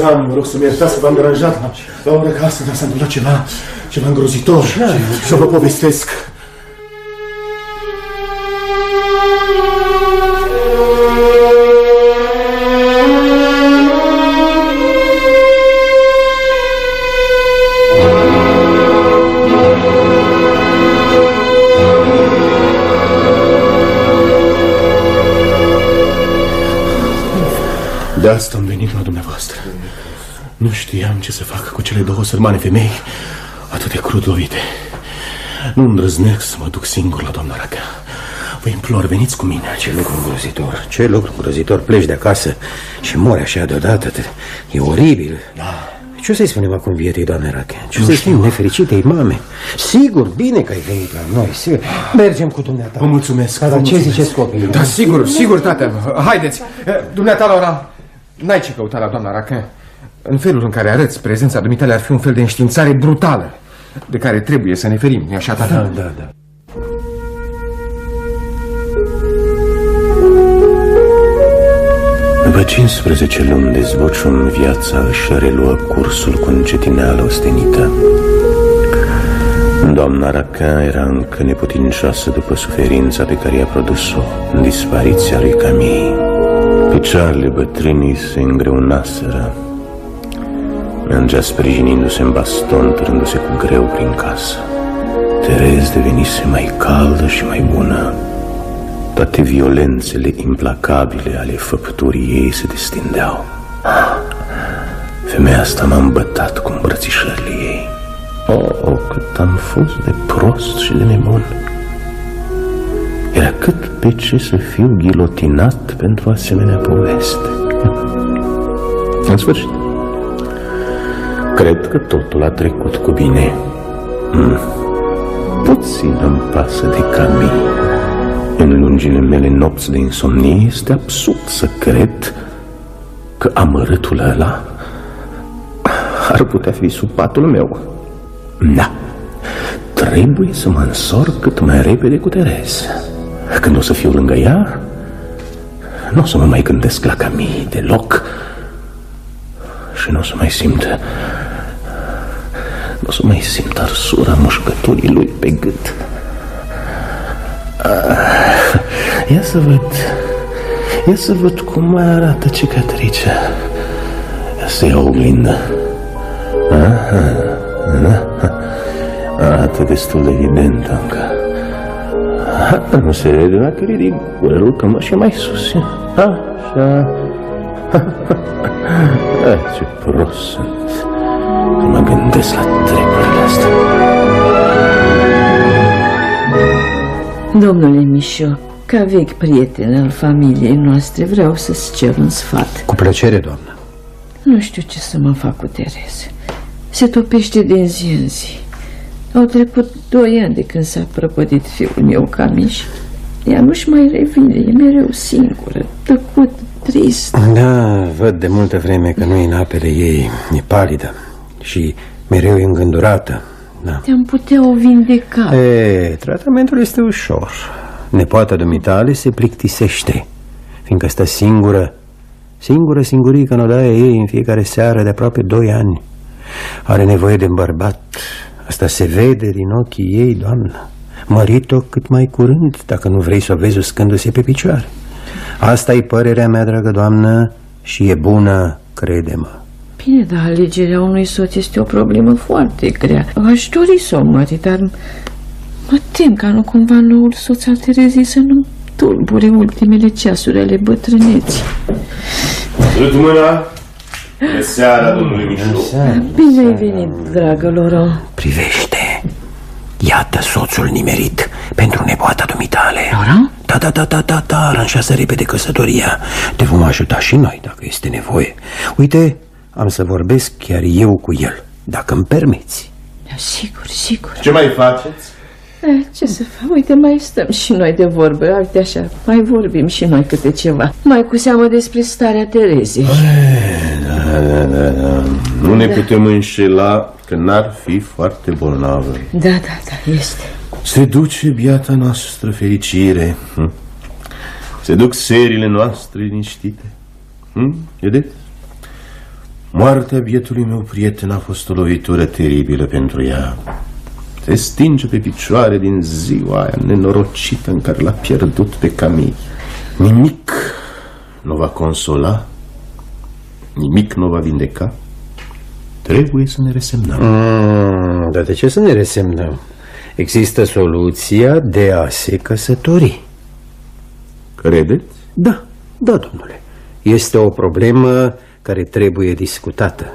Suzan, mă rog să-mi iertați că v-am deranjat. La ora ca asta s-a întâmplat ceva, ceva îngrozitor. Să vă povestesc. De asta am venit la dumneavoastră. Nu știam ce să fac cu cele două sărmane femei atât de crud lovite. Nu îndrăznesc să mă duc singur la doamna Raca. Vă implor, veniți cu mine. Ce lucru îngrozitor, ce lucru îngrozitor. Pleci de acasă și mori așa deodată. E oribil. Da. Ce o să-i spunem acum vietei, doamne Rache? Ce o să-i spunem nefericitei mame? Sigur, bine că ai venit la noi, sigur. Mergem cu dumneata. Vă mulțumesc. Da, vă dar ce mulțumesc. ziceți copiii? Da, sigur, sigur, tată. Haideți. Dumneata, Laura, n-ai ce căuta la doamna Racan. În felul în care arăți, prezența dumitale ar fi un fel de înștiințare brutală, de care trebuie să ne ferim, nu așa, tată? Da, da, da. După 15 luni de zbocium, viața își reluă cursul cu încetineală ostenită. Doamna Raca era încă neputincioasă după suferința pe care i-a produs-o în dispariția lui Camille. Picioarele bătrânii se îngreunaseră. Mergea sprijinindu-se în baston, târându-se cu greu prin casă. Terez devenise mai caldă și mai bună. Toate violențele implacabile ale făpturii ei se destindeau. Femeia asta m-a îmbătat cu îmbrățișările ei. Oh, oh, cât am fost de prost și de nebun. Era cât pe ce să fiu ghilotinat pentru asemenea poveste. În sfârșit, cred că totul a trecut cu bine. Mm. Puțin îmi pasă de Camille. În lungile mele nopți de insomnie este absurd să cred că amărâtul ăla ar putea fi sub patul meu. Da, trebuie să mă însor cât mai repede cu Terez. Când o să fiu lângă ea, nu o să mă mai gândesc la Camille deloc și nu o să mai simt nu o să mai simt arsura mușcăturii lui pe gât. Ah, ia să văd. Ia să văd cum mai arată cicatricea Ia să iau oglindă. Aha, aha. Arată destul de evident încă. Aha, Nu se vede dacă ridic gurul că mă și mai sus. Așa. Ah, Ce prost sunt Când mă gândesc la treburile astea Domnule Mișo, ca vechi prieten al familiei noastre, vreau să-ți cer un sfat. Cu plăcere, doamnă. Nu știu ce să mă fac cu Tereza. Se topește din zi în zi. Au trecut doi ani de când s-a prăpădit fiul meu, Camiș. Ea nu-și mai revine, e mereu singură, tăcut, trist. Da, văd de multă vreme că nu e în apele ei, e palidă și mereu e îngândurată. Da. Te-am putea o vindeca. E, tratamentul este ușor. Nepoata dumitale se plictisește, fiindcă stă singură, singură singurică în odaia ei în fiecare seară de aproape doi ani. Are nevoie de un bărbat, asta se vede din ochii ei, doamnă. Mărit-o cât mai curând, dacă nu vrei să o vezi uscându-se pe picioare. Asta e părerea mea, dragă doamnă, și e bună, crede-mă. Bine, dar alegerea unui soț este o problemă foarte grea. Aș dori să o mări, dar mă tem ca nu cumva noul soț al Terezii să nu tulbure ultimele ceasuri ale bătrâneții. Sărut mâna! Bună seara, domnule Mișu! Bine ai venit, dragă Laurent. Privește, iată soțul nimerit pentru nepoata dumitale. Laurent? Da, da, da, da, da, da, aranjează repede căsătoria. Te vom ajuta și noi, dacă este nevoie. Uite, am să vorbesc chiar eu cu el, dacă îmi permiți. Da, sigur, sigur. Ce mai faceți? Eh, ce să fac? Uite, mai stăm și noi de vorbă. Uite așa, mai vorbim și noi câte ceva. Mai cu seamă despre starea Terezei. Da, da, da, da. Nu ne putem înșela că n-ar fi foarte bolnavă. Da, da, da, este. Se duce biata noastră fericire hm? Se duc serile noastre liniștite hm? Vedeți? Moartea bietului meu prieten a fost o lovitură teribilă pentru ea. Se stinge pe picioare din ziua aia nenorocită în care l-a pierdut pe Camille. Nimic nu va consola Nimic nu va vindeca. Trebuie să ne resemnăm. Mm, Dar de ce să ne resemnăm? Există soluția de a se căsători. Credeți? Da, da, domnule. Este o problemă care trebuie discutată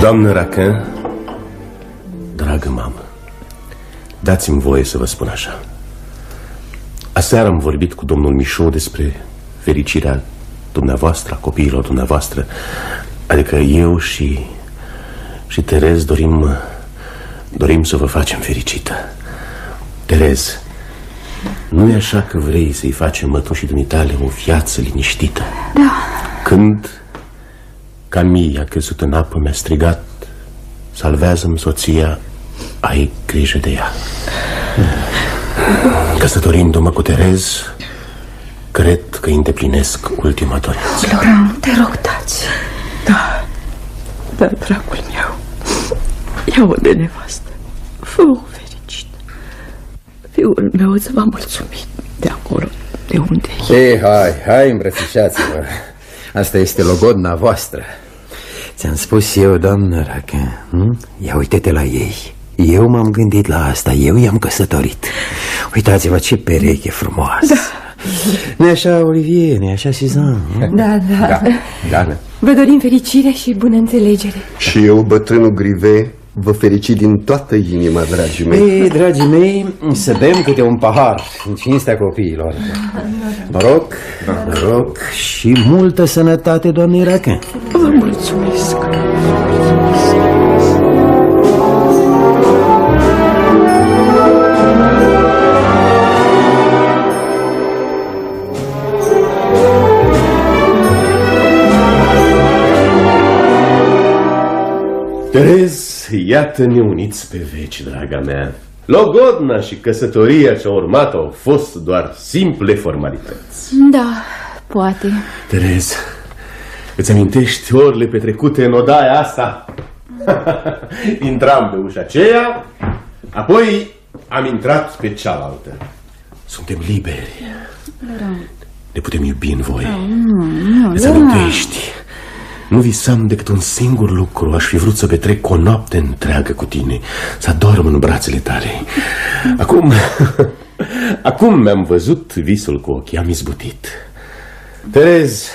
Doamnă Racan, dragă mamă, dați-mi voie să vă spun așa. Aseară am vorbit cu domnul Mișo despre fericirea dumneavoastră, a copiilor dumneavoastră. Adică eu și, și Terez dorim, dorim să vă facem fericită. Terez, nu e așa că vrei să-i facem mătușii dumitale o viață liniștită? Da. Când Camille a căzut în apă, mi-a strigat Salvează-mi soția, ai grijă de ea Căsătorindu-mă cu Terez Cred că îi îndeplinesc ultima dorință. Laurent, te rog, taci. Da, dar dragul meu. Ia-o de nevastă. Fă-o fericit Fiul meu îți va mulțumi de acolo, de unde e. Ei, hai, hai, îmbrățișați-vă. Asta este logodna voastră. Ți-am spus eu, doamnă Raca hm? Ia uite-te la ei. Eu m-am gândit la asta, eu i-am căsătorit. Uitați-vă ce pereche frumoasă. Da. nu așa, Olivier, nu așa, Suzanne? Da, da, Da, da. Vă dorim fericire și bună înțelegere. Și eu, bătrânul Grive, vă ferici din toată inima, dragii mei. Ei, dragii mei, să bem câte un pahar în cinstea copiilor. Noroc, noroc și multă sănătate, doamne Raca Vă mulțumesc Terez, iată-ne uniți pe veci, draga mea. Logodna și căsătoria ce-a urmat au fost doar simple formalități. Da, poate. Terez, îți amintești orele petrecute în odaia asta? Intram pe ușa aceea, apoi am intrat pe cealaltă. Suntem liberi. Ne putem iubi în voi Îți amintești? Nu visam decât un singur lucru. Aș fi vrut să petrec o noapte întreagă cu tine Să adorm în brațele tale. Acum Acum mi-am văzut visul cu ochii Am izbutit. Terez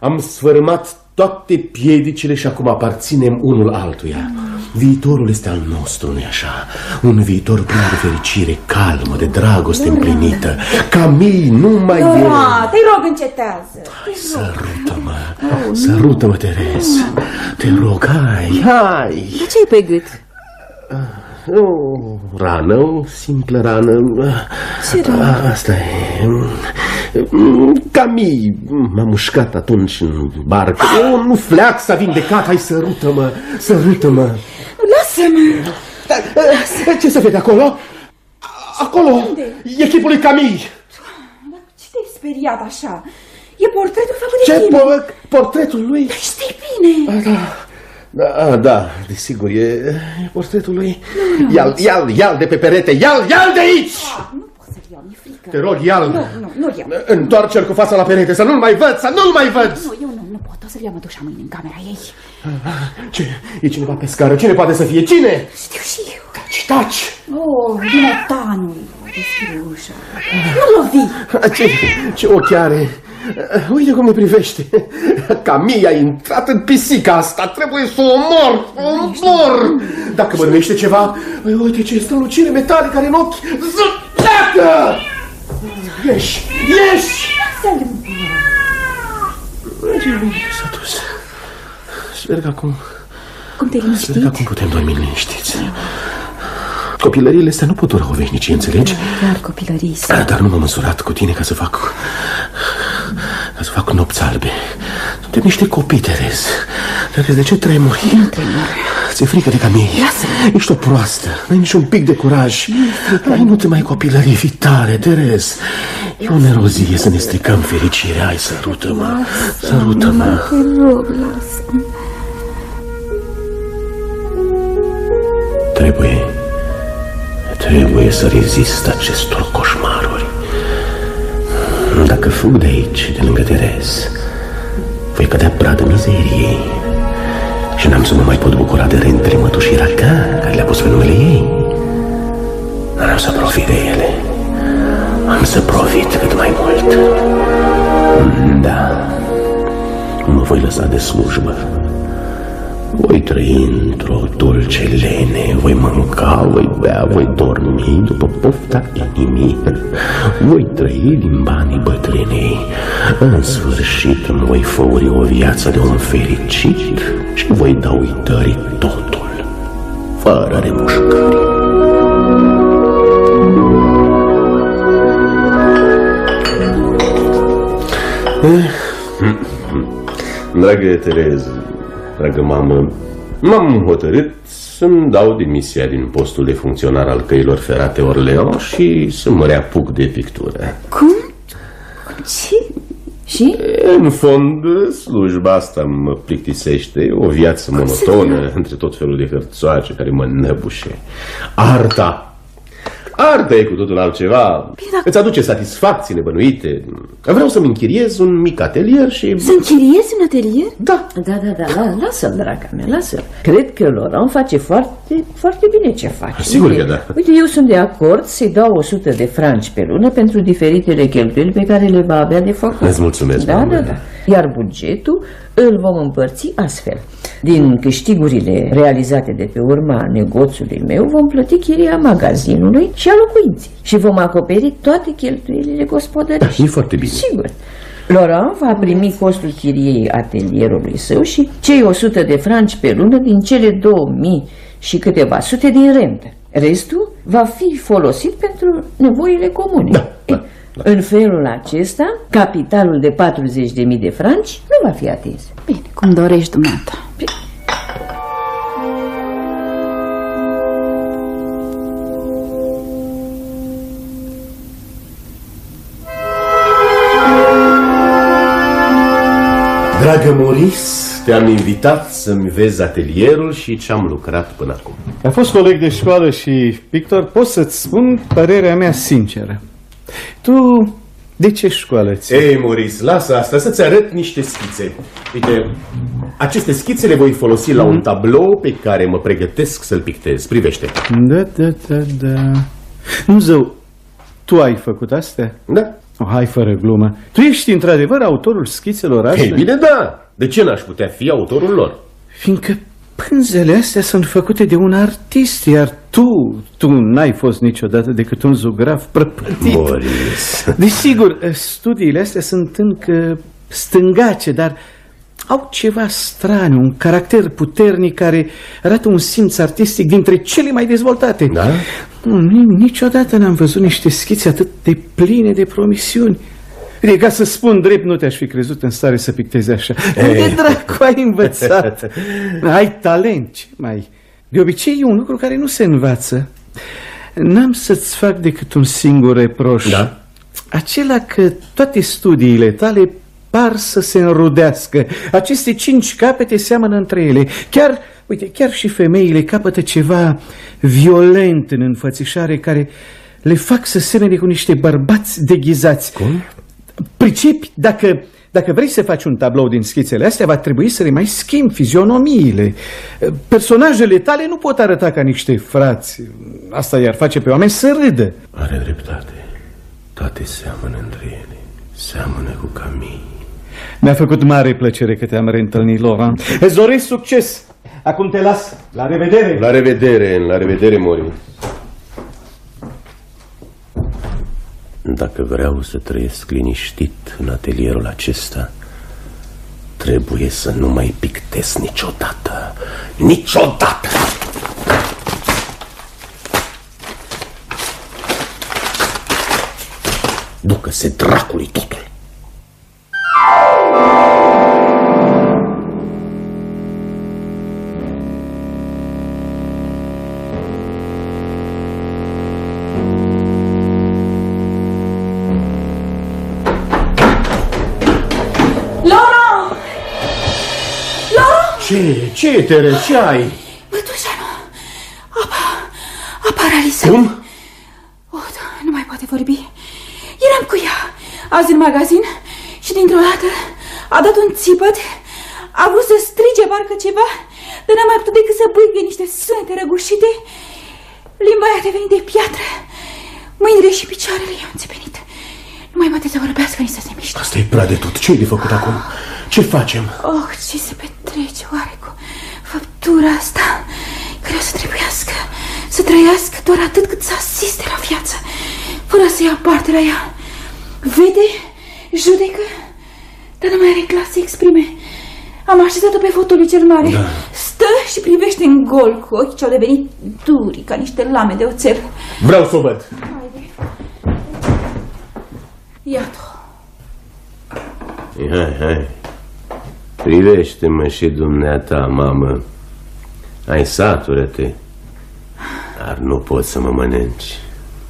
Am sfărâmat toate piedicile Și acum aparținem unul altuia. Viitorul este al nostru, nu-i așa? Un viitor plin de fericire, calmă, de dragoste împlinită. Camille nu mai e. Da, te rog, încetează. Sărută-mă, sărută-mă, Terez Te rog, hai, hai. De ce pe gât? O rană, o simplă rană. Ce rană? A, Asta e. Camille m-a mușcat atunci în barcă Eu nu fleac s-a vindecat, hai sărută-mă, sărută-mă Lasă-mă! Ce se vede acolo? Acolo, e chipul lui Camille Ce te-ai speriat așa? E portretul făcut de Ce tine. po- portretul lui? Știi bine. Da, da, desigur, e, e portretul lui. Ia-l, ia-l, ia-l de pe perete, ia-l, ia-l de aici! Nu pot să-l iau, mi-e frică. Te rog, ia-l. Nu, nu, nu-l iau. Întoarce-l cu fața la perete, să nu-l mai văd, să nu-l mai văd! Nu, eu nu, nu pot, o să-l iau mătușa mâine în camera ei. Ce? E cineva pe scară, cine poate să fie? Cine? Știu și eu. Taci, taci Oh, Dinotanul Deschide ușa. Nu lovi! Ce, ce ochi are Uite cum ne privește. Camilla a intrat în pisica asta. Trebuie să o omor, o omor. Dacă bănuiește ceva Uite ce strălucire metalică are în ochi Zăteacă Ieși, ieși. S-a dus. Sper că acum Cum te-ai Sper că liniștit? acum putem dormi liniștiți. Copilăriile astea nu pot dura o veșnicie, înțelegi? Chiar copilării Da, dar nu m-am măsurat cu tine ca să fac... ca să fac nopți albe. Suntem niște copii, Terez. Terez, de ce tremuri? Nu tremur. Ți-e frică de camii? Lasă-mă. Ești o proastă, n-ai niciun pic de curaj. Ai nu te mai copilării vitale, Terez. E o nerozie să ne stricăm fericirea. Hai, sărută-mă, sărută-mă. Te rog, lasă Trebuie, trebuie să rezist acestor coșmaruri. Dacă fug de aici, de lângă Terez, voi cădea pradă mizeriei și n-am să mă mai pot bucura de rentele mătușii Raca, care le-a pus pe numele ei. Dar am să profit de ele. Am să profit cât mai mult. Da, mă voi lăsa de slujbă. Voi trăi într-o dulce lene, voi mânca, voi bea, voi dormi după pofta inimii. Voi trăi din banii bătrânei. În sfârșit îmi voi făuri o viață de om fericit și voi da uitării totul, fără remușcări. Dragă Terez, dragă mamă, m-am hotărât să-mi dau demisia din postul de funcționar al căilor ferate Orleo și să mă reapuc de pictură. Cum? Ce? Și? În fond, slujba asta mă plictisește, o viață monotonă între tot felul de hărțoace care mă năbușe. Arta! Arta e cu totul altceva. Îți aduce satisfacții nebănuite. Vreau să-mi închiriez un mic atelier și... Să închiriezi un atelier? Da. Da, da, da, la, lasă-l, draga mea, lasă-l. Cred că Laurent face foarte, foarte bine ce face. Sigur Uite, că da. Uite, eu sunt de acord să-i dau 100 de franci pe lună pentru diferitele cheltuieli pe care le va avea de făcut. Îți mulțumesc, Da, mamă. da, da. Iar bugetul îl vom împărți astfel. Din câștigurile realizate de pe urma negoțului meu vom plăti chiria magazinului și a locuinței și vom acoperi toate cheltuielile gospodărești. E foarte bine. Sigur. Laurent va primi costul chiriei atelierului său și cei 100 de franci pe lună din cele 2000 și câteva sute din rentă. Restul va fi folosit pentru nevoile comune. Da, da, da. În felul acesta, capitalul de 40.000 de franci nu va fi atins. Bine, cum dorești dumneata. Dragă Moris, te-am invitat să-mi vezi atelierul și ce-am lucrat până acum. A fost coleg de școală și pictor, pot să-ți spun părerea mea sinceră. Tu de ce școală ți Ei, Moris, lasă asta să-ți arăt niște schițe. Uite, aceste schițe le voi folosi la un tablou pe care mă pregătesc să-l pictez. Privește. Da, da, da, da. Nu, zău, tu ai făcut astea? Da. Oh, hai fără glumă. Tu ești într-adevăr autorul schițelor astea? Ei bine, da. De ce n-aș putea fi autorul lor? Fiindcă pânzele astea sunt făcute de un artist, iar tu, tu n-ai fost niciodată decât un zugraf prăpătit. Moris. Desigur, studiile astea sunt încă stângace, dar au ceva straniu, un caracter puternic care arată un simț artistic dintre cele mai dezvoltate. Da? Nu, ni- niciodată n-am văzut niște schițe atât de pline de promisiuni. E ca să spun drept, nu te-aș fi crezut în stare să pictezi așa. De dracu ai învățat. ai talent, ce mai... De obicei e un lucru care nu se învață. N-am să-ți fac decât un singur reproș. Da? Acela că toate studiile tale par să se înrudească. Aceste cinci capete seamănă între ele. Chiar, uite, chiar și femeile capătă ceva violent în înfățișare care le fac să semene cu niște bărbați deghizați. Cum? Pricepi, dacă, dacă vrei să faci un tablou din schițele astea, va trebui să le mai schimbi fizionomiile. Personajele tale nu pot arăta ca niște frați. Asta i-ar face pe oameni să râdă. Are dreptate. Toate seamănă între ele. Seamănă cu Camille. Mi-a făcut mare plăcere că te-am reîntâlnit, Laurent. Îți doresc succes! Acum te las. La revedere! La revedere, la revedere, Mori. Dacă vreau să trăiesc liniștit în atelierul acesta, trebuie să nu mai pictez niciodată. Niciodată! Ducă-se dracului totul! Laura! Laura! Ce? Ce, Tere? Ce ai? Mătușa, apa, a paralizat. Cum? O, da, nu mai poate vorbi. Eram cu ea azi în magazin și dintr-o dată a dat un țipăt, a vrut să strige parcă ceva, dar n-a mai putut decât să bâigă niște sunete răgușite. Limba i-a devenit de piatră, mâinile și picioarele i-au înțepenit. Nu mai poate să vorbească, nici să se miște. Asta e prea de tot. Ce-i de făcut acum? Ce facem? Oh, ce se petrece oare cu făptura asta care o să trebuiască să trăiască doar atât cât să asiste la viață, fără să ia parte la ea. Vede, judecă, dar nu mai are clas să exprime. Am așezat-o pe fotoliu cel mare. Da. Stă și privește în gol cu ochi ce-au devenit duri ca niște lame de oțel. Vreau să o văd. Iată. Hai, hai. Privește-mă și dumneata, mamă. Ai satură-te. Dar nu poți să mă mănânci.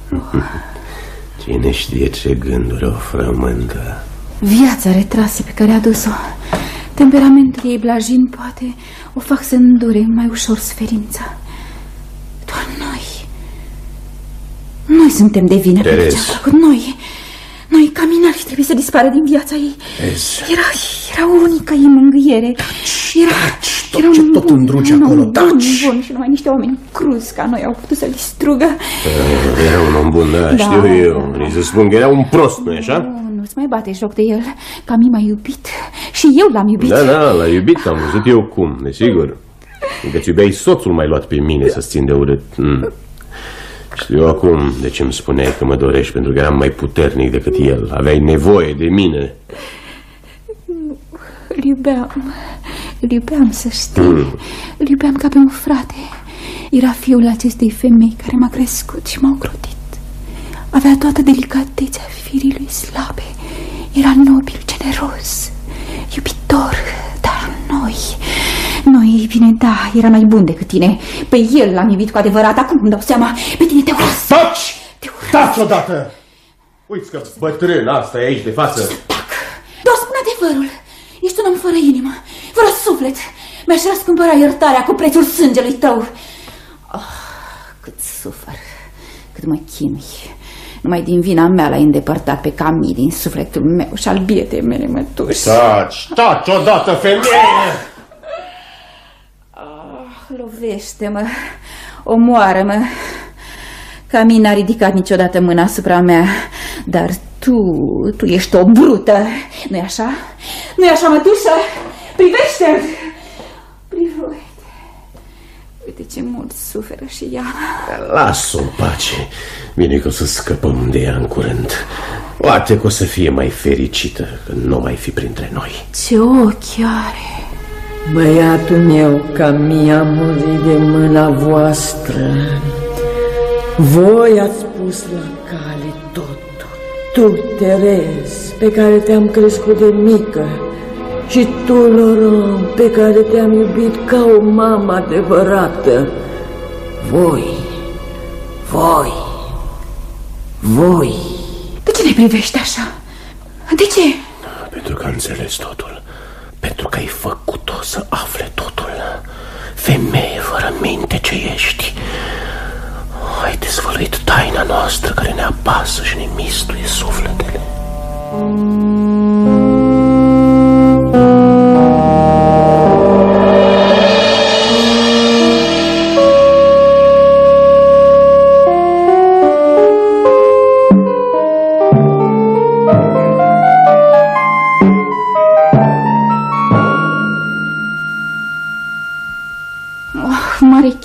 Cine știe ce gânduri o frământă. Viața retrasă pe care a dus-o, temperamentul ei blajin poate o fac să îndure mai ușor suferința. Doar noi, noi suntem de vină pentru Terez. ce a făcut noi. Noi, caminari, trebuie să dispară din viața ei. Vezi? Era, era unica ei mângâiere. Era, era ce un tot bun, îndrugi un om acolo, bun, taci! bun și numai niște oameni cruzi ca noi au putut să-l distrugă. Eh, Era un om bun, da, Da. știu eu. Vrei să spun că era un prost, nu-i așa? Nu, nu-ți mai bate joc de el, că mi m-a iubit și eu l-am iubit. Da, da, l-a iubit, am văzut eu cum, desigur. Că ți iubeai soțul mai luat pe mine să-ți țin de urât. Mm. Știu acum de ce îmi spuneai că mă dorești, pentru că eram mai puternic decât el. Aveai nevoie de mine. Îl iubeam, îl iubeam să știi, Mm. îl iubeam ca pe un frate. Era fiul acestei femei care m-a crescut și m-a ocrotit. Avea toată delicatețea firii lui slabe. Era nobil, generos, iubitor, dar noi, noi, bine, da, era mai bun decât tine. Pe el l-am iubit cu adevărat, acum îmi dau seama, pe tine te urăsc. Taci! Taci odată! Uiți că bătrân asta e aici de față. Doar spune adevărul. Ești un om fără inimă, fără suflet. Mi-aș răscumpăra iertarea cu prețul sângelui tău. Oh, cât sufăr, cât mă chinui. Numai din vina mea l-ai îndepărtat pe Camii din sufletul meu și al bietei mele mătuși. Taci, taci odată, femeie! Ah, Lovește-mă, omoară-mă. Camii n-a ridicat niciodată mâna asupra mea, dar tu, tu ești o brută, nu-i așa? Nu-i așa, mătușă? Privește-l! Privește! Uite ce mult suferă și ea. Las-o în pace. Bine că o să scăpăm de ea în curând. Poate că o să fie mai fericită când nu mai fi printre noi. Ce ochi are! Băiatul meu, Camii, a murit de mâna voastră. Voi ați pus la cale totul. Tu, Terez, pe care te-am crescut de mică, și tu, Laurent, pe care te-am iubit ca o mamă adevărată. Voi, voi, voi. De ce ne privești așa? De ce? Pentru că a înțeles totul. Pentru că ai făcut-o să afle totul. Femeie fără minte ce ești. Ai dezvăluit taina noastră care ne apasă și ne mistuie sufletele. Oh,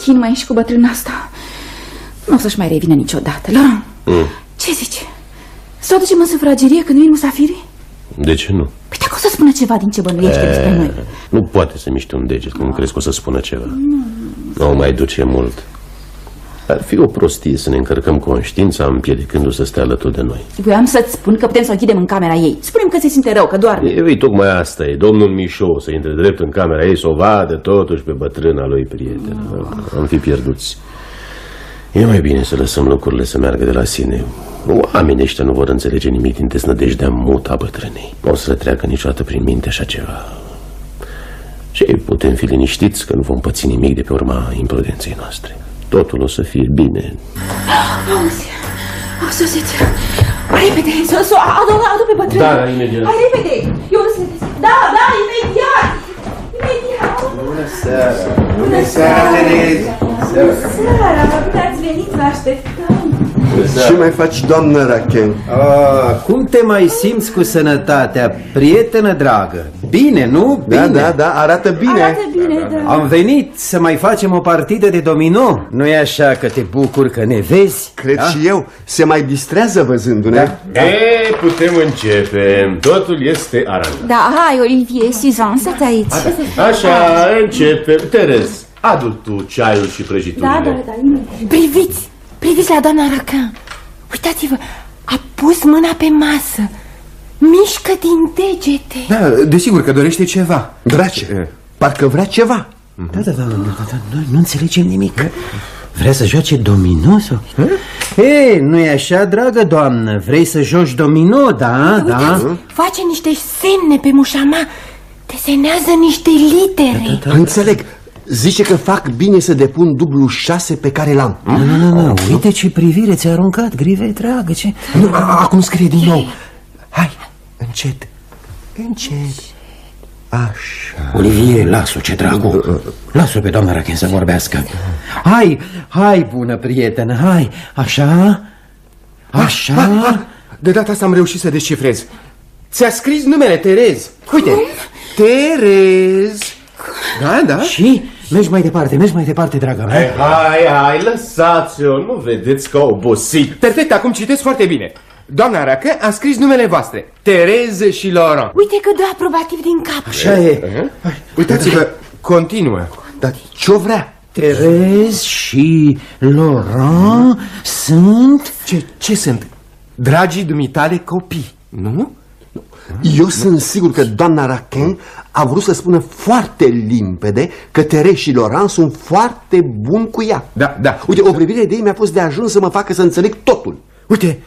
chin mai ești cu bătrâna asta. Nu o să-și mai revină niciodată. Laurent, Mm. ce zici? Să o aducem în sufragerie când vin musafirii? De ce nu? Păi dacă o să spună ceva din ce bănuiește despre noi. E, Nu poate să miște un deget, cum crezi că o să spună ceva. Nu mai duce mult. Ar fi o prostie să ne încărcăm conștiința împiedicându-o să stea alături de noi. Voiam să-ți spun că putem să o închidem în camera ei. Spunem că se simte rău, că doarme. Ei, tocmai asta e. Domnul Mișo să intre drept în camera ei, să o vadă totuși pe bătrâna lui prieten. Am fi pierduți. E mai bine să lăsăm lucrurile să meargă de la sine. Oamenii ăștia nu vor înțelege nimic din desnădejdea mută a bătrânei. Nu o să le treacă niciodată prin minte așa ceva. Și putem fi liniștiți că nu vom păți nimic de pe urma imprudenței noastre. Totul o să fie bine. Auzi, au sosit. Repede, să o adu, adu pe bătrână. Da, da, imediat. Hai, repede. Eu nu sunt. Da, da, imediat. Imediat. Bună seara! Bună seara, Terezi! Bună seara, bine ați venit, vă așteptam. Ce mai faci, doamnă Rachen? Ah, cum te mai simți cu sănătatea, prietenă dragă? Bine, nu? Bine. Da, da, da, arată bine. Arată bine, da. Am venit să mai facem o partidă de domino. nu e așa că te bucur că ne vezi? Cred da? și eu. Se mai distrează văzându-ne. Da. E, putem începe. Totul este aranjat. Da, hai, Olivier, Suzan, stați aici. Așa, începe. Terez, adu tu ceaiul și prăjiturile. Da, da, da, imediat. Priviți, priviți la doamna Racan. Uitați-vă, a pus mâna pe masă. Mișcă din degete. Da, desigur că dorește ceva. Drace, parcă vrea ceva. Da, da, da, da, da, da noi nu înțelegem nimic. Vrea să joace domino sau? Ei, nu e așa, dragă doamnă? Vrei să joci domino, da? da? Uitați, face niște semne pe mușama. Desenează niște litere. Da, da. Înțeleg. Zice că fac bine să depun dublu șase pe care l-am. Nu, nu, nu, nu, uite ce privire ți-a aruncat, grive dragă, ce... Nu, a- acum scrie din nou. Hai, încet. Încet. Așa. Olivier, las-o, ce dracu Las-o pe doamna Rachen să vorbească Hai, hai, bună prietenă, hai Așa Așa Ah, ah, De data asta am reușit să descifrez. Ți-a scris numele Terez. Uite, Terez. Da, da. Și mergi mai departe, mergi mai departe, draga Hai, mea hai, hai, lăsați-o. Nu vedeți că a obosit. Perfect, acum citesc foarte bine. Doamna Racă a scris numele voastre. Terez și Laurent. Uite că dă aprobativ din cap. Așa e Uitați-vă, continuă. Dar ce-o vrea? Terez și Laurent sunt... Ce, ce sunt? Dragii dumitale copii, nu? Eu sunt sigur că doamna Rachen a vrut să spună foarte limpede că Tere și Laurent sunt foarte buni cu ea. Da, da. Uite, o privire de ei mi-a fost de ajuns să mă facă să înțeleg totul. Uite,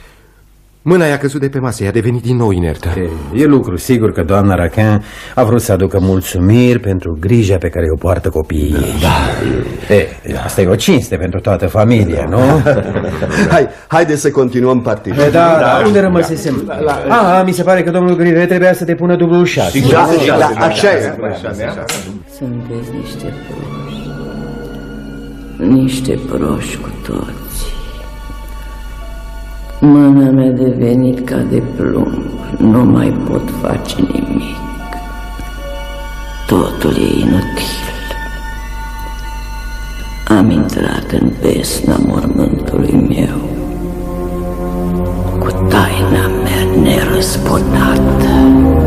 mâna i-a căzut de pe masă, i-a devenit din nou inertă. E, e lucru sigur că doamna Rachen a vrut să aducă mulțumiri pentru grija pe care o poartă copiii ei. Da. E, asta e o cinste pentru toată familia, nu? Hai, haide să continuăm partida. E, da, da, unde rămăsesem? Da. A, mi se pare că domnul Grive trebuia să te pună dublu șase. Da, da, așa e. Sunteți niște proști. Niște proști cu toți. Mâna mea devenit ca de plumb. Nu mai pot face nimic. Totul e inutil. Am intrat în besna mormântului meu cu taina mea nerăspătată.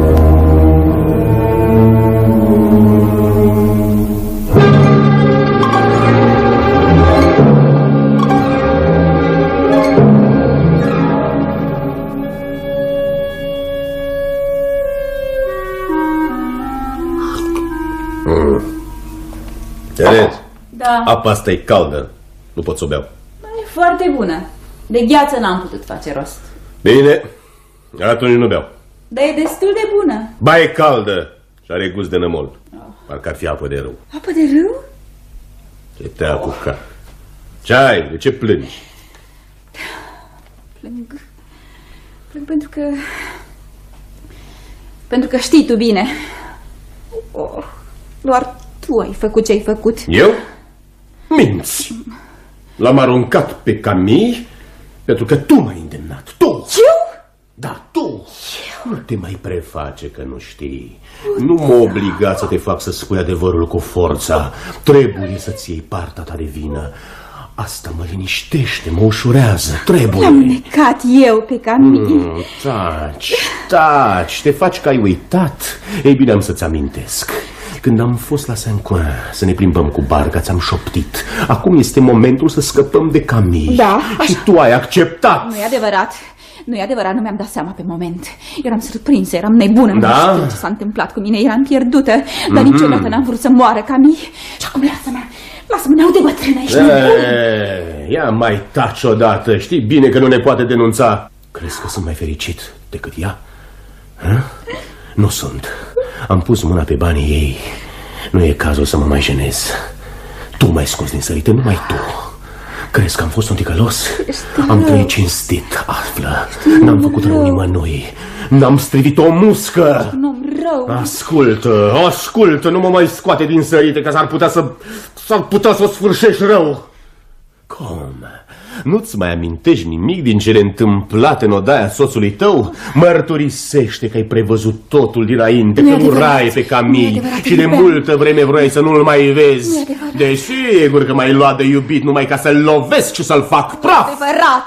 Da, apa asta e caldă. Nu pot să o beau. e foarte bună. De gheață n-am putut face rost. Bine, atunci nu beau. Dar e destul de bună. Ba e caldă și are gust de nămol. Parcă ar fi apă de rău. Apă de râu? Ce te-a apucat? Ce ai? De ce plângi? Plâng. Plâng pentru că... Pentru că știi tu bine. Oh, doar tu ai făcut ce ai făcut. Eu? Minți! L-am aruncat pe Camille pentru că tu m-ai îndemnat. Tu! Eu? Da, tu! Nu te mai preface că nu știi. Nu mă obliga să te fac să spui adevărul cu forța. Trebuie să-ți iei partea ta de vină. Asta mă liniștește, mă ușurează. Trebuie. Am necat eu pe Camille. Mm, taci, taci, te faci că ai uitat. Ei bine, am să-ți amintesc. Când am fost la Saint-Coin să ne plimbăm cu barca, ți-am șoptit. Acum este momentul să scăpăm de Camille. Da, Și tu ai acceptat. Nu e adevărat. Nu e adevărat, nu mi-am dat seama pe moment. Eram surprinsă, eram nebună, nu Da? știu ce s-a întâmplat cu mine, eram pierdută, dar Mhm. niciodată n-am vrut să moară Camille. Și acum lasă-mă, lasă-mă, n-au de bătrână, ești nebun. E, ia mai taci odată, știi bine că nu ne poate denunța. Crezi că sunt mai fericit decât ea? Hă? Nu sunt. Am pus mâna pe banii ei. Nu e cazul să mă mai jenez. Tu m-ai scos din sărite, numai tu. Crezi că am fost un ticălos? Am trăit cinstit, află. N-am făcut rău nimănui. N-am strivit o muscă. Un om rău. Ascultă, ascultă, nu mă mai scoate din sărite, că s-ar putea să... s-ar putea să o sfârșești rău. Cum? Nu-ți mai amintești nimic din cele întâmplate în odaia soțului tău? Mărturisește că ai prevăzut totul dinainte, Nu e că nu adevărat. rai pe Nu e Camille adevărat, și de Filipe. multă vreme vroiai să nu-l mai Nu e vezi. adevărat. Desigur că m-ai luat de iubit numai ca să-l lovesc și să-l fac praf. Adevărat!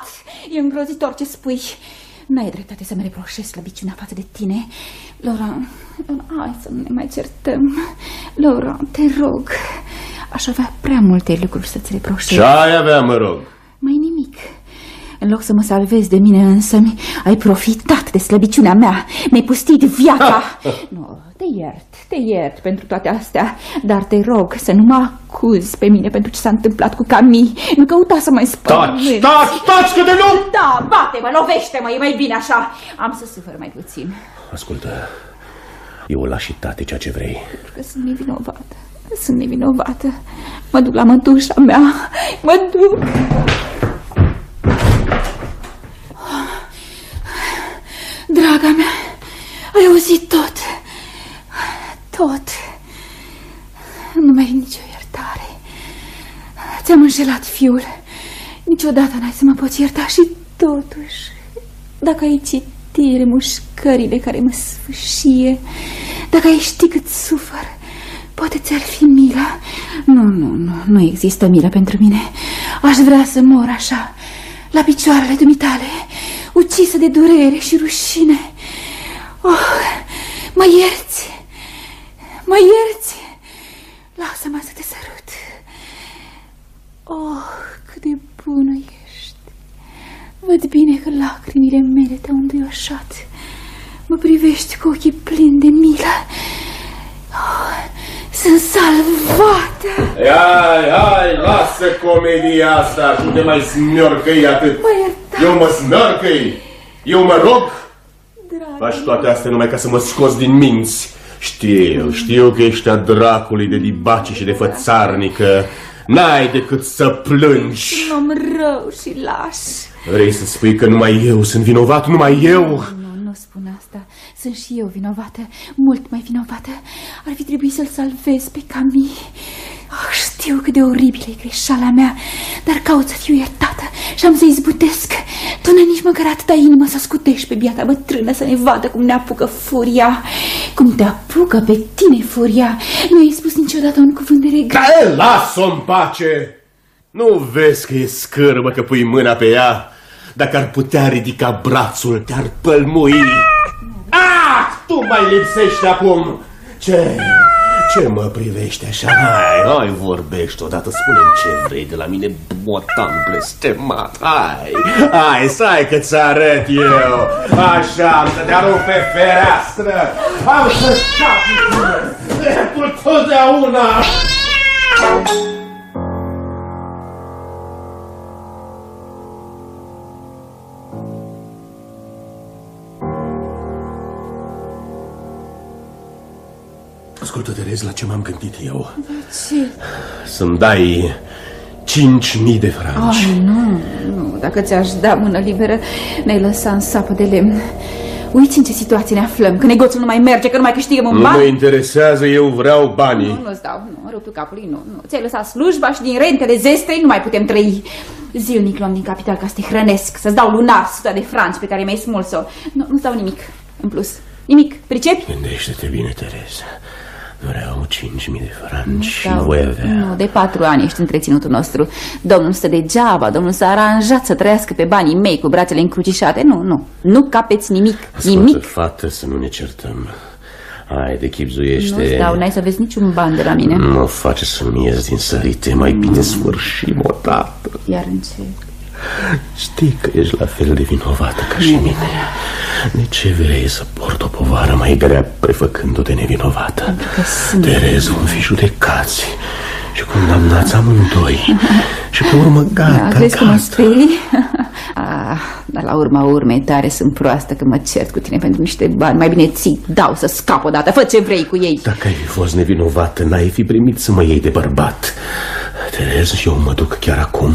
E îngrozitor ce spui. N-ai dreptate să-mi reproșezi slăbiciunea față de tine. Laura, Laura, hai să nu ne mai certăm. Laura, te rog, aș avea prea multe lucruri să-ți reproșez. Ce ai avea, mă rog? Mai nimic. În loc să mă salvezi de mine însă, ai profitat de slăbiciunea mea. Mi-ai pustit viața. nu, te iert, te iert pentru toate astea, dar te rog să nu mă acuzi pe mine pentru ce s-a întâmplat cu Camille. Nu căuta să mai spămânți. Taci, taci, taci, că de nu! Da, bate-mă, lovește-mă, e mai bine așa. Am să sufăr mai puțin, Ascultă, e o lașitate ceea ce vrei. pentru că sunt nevinovată. Sunt nevinovată. Mă duc la mătușa mea. Mă duc. Draga mea, ai auzit tot. Tot. Nu mai ai nicio iertare. Ți-am înșelat fiul. Niciodată n-ai să mă poți ierta și totuși, dacă ai citi remușcările care mă sfâșie, dacă ai ști cât sufăr, poate ți-ar fi milă. Nu, nu, nu, nu există milă pentru mine. Aș vrea să mor așa, la picioarele dumitale, ucisă de durere și rușine. Oh, mă ierți, mă ierți. Lasă-mă să te sărut. Oh, cât de bună ești. Văd bine că lacrimile mele te-au înduioșat. Mă privești cu ochii plini de milă. Oh, sunt salvată. Hai, hai, lasă comedia asta și nu te mai smiorcăi atât. Mă iertați. Eu mă smiorcăi? Eu mă rog? Faci toate astea numai ca să mă scoți din minți. Știu, știu că ești a dracului de dibaci și de fățarnică. N-ai decât să plângi. Un om rău și laș. Vrei să spui că numai eu sunt vinovat, numai eu? Nu, nu spun asta. Sunt și eu vinovată, mult mai vinovată. Ar fi trebuit să-l salvez pe Camille. Oh, știu cât de oribilă e greșeala mea, dar caut să fiu iertată și am să izbutesc. Tu n-ai nici măcar atâta inimă să scutești pe biata bătrână să ne vadă cum ne apucă furia. Cum te apucă pe tine furia. Nu ai spus niciodată un cuvânt de regret. Da, las-o în pace! Nu vezi că e scârbă că pui mâna pe ea? Dacă ar putea ridica brațul, te-ar pălmui. Ah! Tu mai lipsești acum! Ce? Ce mă privești așa? Hai, hai, vorbești odată, spune ce vrei de la mine, botan blestemat. Hai, hai, stai că ți arăt eu. Așa, am să te arunc pe fereastră. Am să scapi dreptul totdeauna. Ascultă, Terez, la ce m-am gândit eu? Ce? Să-mi dai 5.000 de franci. Ai, nu, nu, dacă ți-aș da mână liberă, ne-ai lăsa în sapă de lemn. Uiți în ce situație ne aflăm, că negoțul nu mai merge, că nu mai câștigăm un Nu ban. mă interesează, eu vreau banii. Nu, nu-ți dau, nu, ruptul capului, nu, nu. Ți-ai lăsat slujba și din rentele zestei nu mai putem trăi. Zilnic luăm din capital ca să te hrănesc, să-ți dau lunar 100 de franci pe care mi-ai smuls-o. Nu, nu-ți dau nimic în plus. Nimic, pricepi? Gândește-te bine, Tereza. Vreau 5.000 de franci și Dau- voi avea. Nu, de patru ani ești întreținutul nostru. Domnul stă degeaba, domnul s-a aranjat să trăiască pe banii mei cu brațele încrucișate. Nu, nu, nu capeți nimic, Ascultă, nimic. fată, să nu ne certăm. Hai, de chipzuiește. Nu stau, n-ai să vezi niciun ban de la mine. Nu face să-mi ies din sărite, mai bine sfârșim o dată. Iar în ce? Știi că ești la fel de vinovată ca și mine. De ce vrei să port o povară mai grea prefăcându-te nevinovată? Terez vom fi judecați și condamnați amândoi Și pe urmă gata, da, crezi gata. că mă sperii? ah, dar la urma urmei tare sunt proastă că mă cert cu tine pentru niște bani Mai bine ții, dau să scap odată, fă ce vrei cu ei Dacă ai fi fost nevinovată, n-ai fi primit să mă iei de bărbat Terez, eu mă duc chiar acum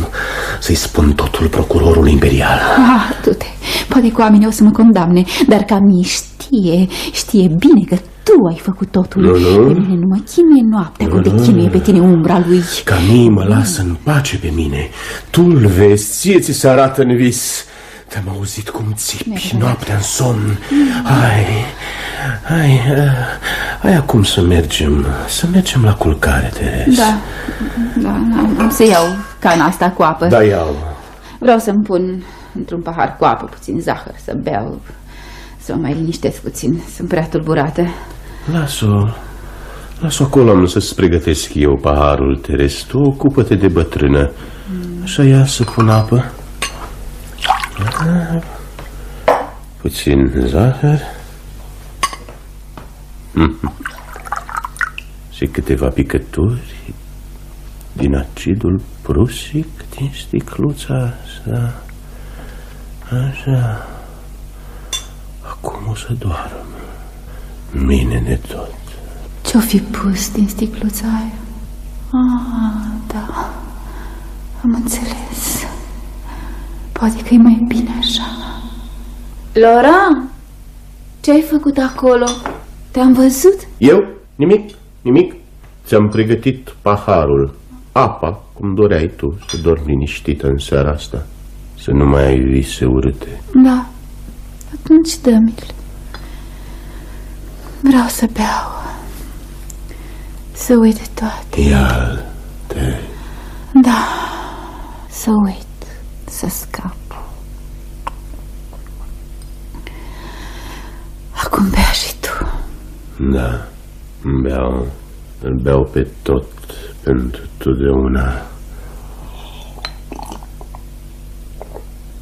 să-i spun totul procurorului imperial. Ah, du-te, poate cu oamenii o să mă condamne Dar Camille știe, știe bine că tu ai făcut totul. Nu, nu. Pe mine nu mă chinuie noaptea cum te Nu, nu. chinuie pe tine umbra lui. Camii mă lasă în pace pe mine. Tu-l vezi, ție ți se arată în vis Te-am auzit cum țipi noaptea în somn. Hai, hai, uh, hai acum să mergem Să mergem la culcare, Terez Da, da, am, am să iau cana asta cu apă. Da, iau. Vreau să-mi pun într-un pahar cu apă puțin zahăr Să beau, să mă mai liniștesc puțin. Sunt prea tulburată. Las-o Las-o acolo, am să-ți pregătesc eu paharul, Terez Tu ocupă-te de bătrână. Așa ia să pun apă? Ah, Puțin zahăr. Mhm. Și câteva picături Din acidul prusic Din sticluța asta. Așa. Acum o să doarmă. Mine de tot. Ce-o fi pus din sticluța aia? Ah, da, am înțeles Poate că e mai bine așa. Laura, ce ai făcut acolo? Te-am văzut? Eu? Nimic, nimic. Ți-am pregătit paharul. Apa, cum doreai tu Să dormi liniștită în seara asta Să nu mai ai vise urâte. Da, atunci dă-mi-l. Vreau să beau. Să uit de toate. Ia-l, te. Da, să uit, să scap. Acum bea și tu. Da, îmi beau Îl beau pe tot Pentru totdeauna.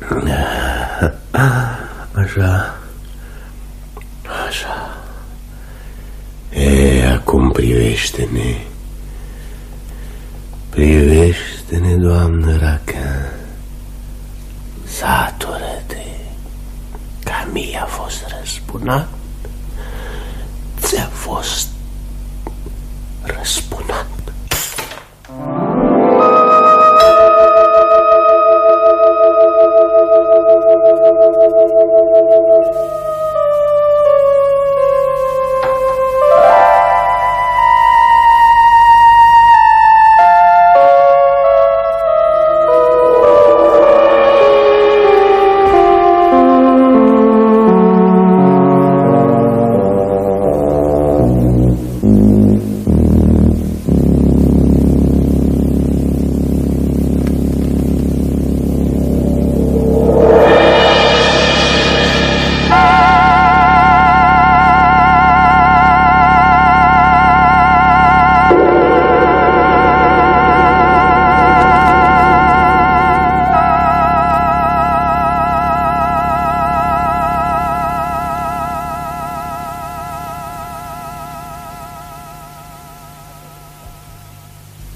Așa. Așa. E, acum privește-ne. Privește-ne, doamnă Raca Satură-te Ca mie a fost răspunat Ți-a fost răspunat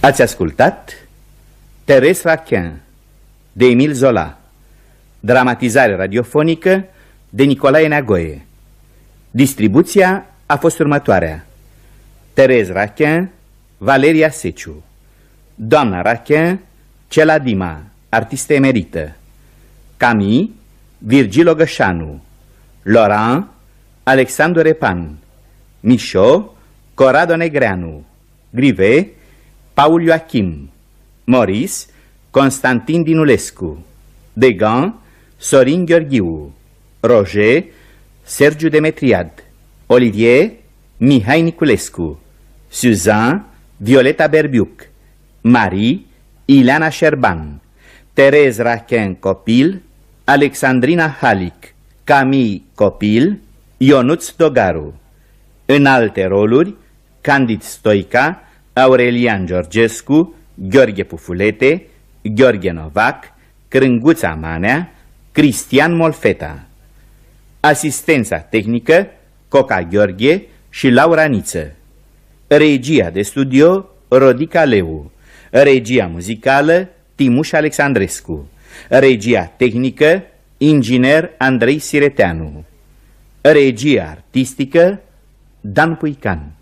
Ați ascultat Teres Raquin de Emil Zola. Dramatizare radiofonică de Nicolae Neagoe Distribuția a fost următoarea. Terez Raquin, Valeria Seciu. Doamna Raquin, Cela Dima, artistă emerită Camille, Virgil Ogășanu. Laurent, Alexandru Repan. Mișo, Corado Negreanu. Grive, Paul Joachim Maurice, Constantin Dinulescu Degan, Sorin Gheorghiu Roger, Sergiu Demetriad Olivier, Mihai Niculescu Suzanne, Violeta Berbiuc Marie, Ileana Șerban Terez Rachen Copil Alexandrina Halic Camille Copil Ionuț Dogaru. În alte roluri, Candid Stoica, Aurelian Georgescu, Gheorghe Pufulete, Gheorghe Novac, Crânguța Manea, Cristian Molfeta. Asistența tehnică, Coca Gheorghe și Laura Niță. Regia de studio, Rodica Leu. Regia muzicală, Timuș Alexandrescu. Regia tehnică, inginer Andrei Sireteanu. Regia artistică, Dan Puican.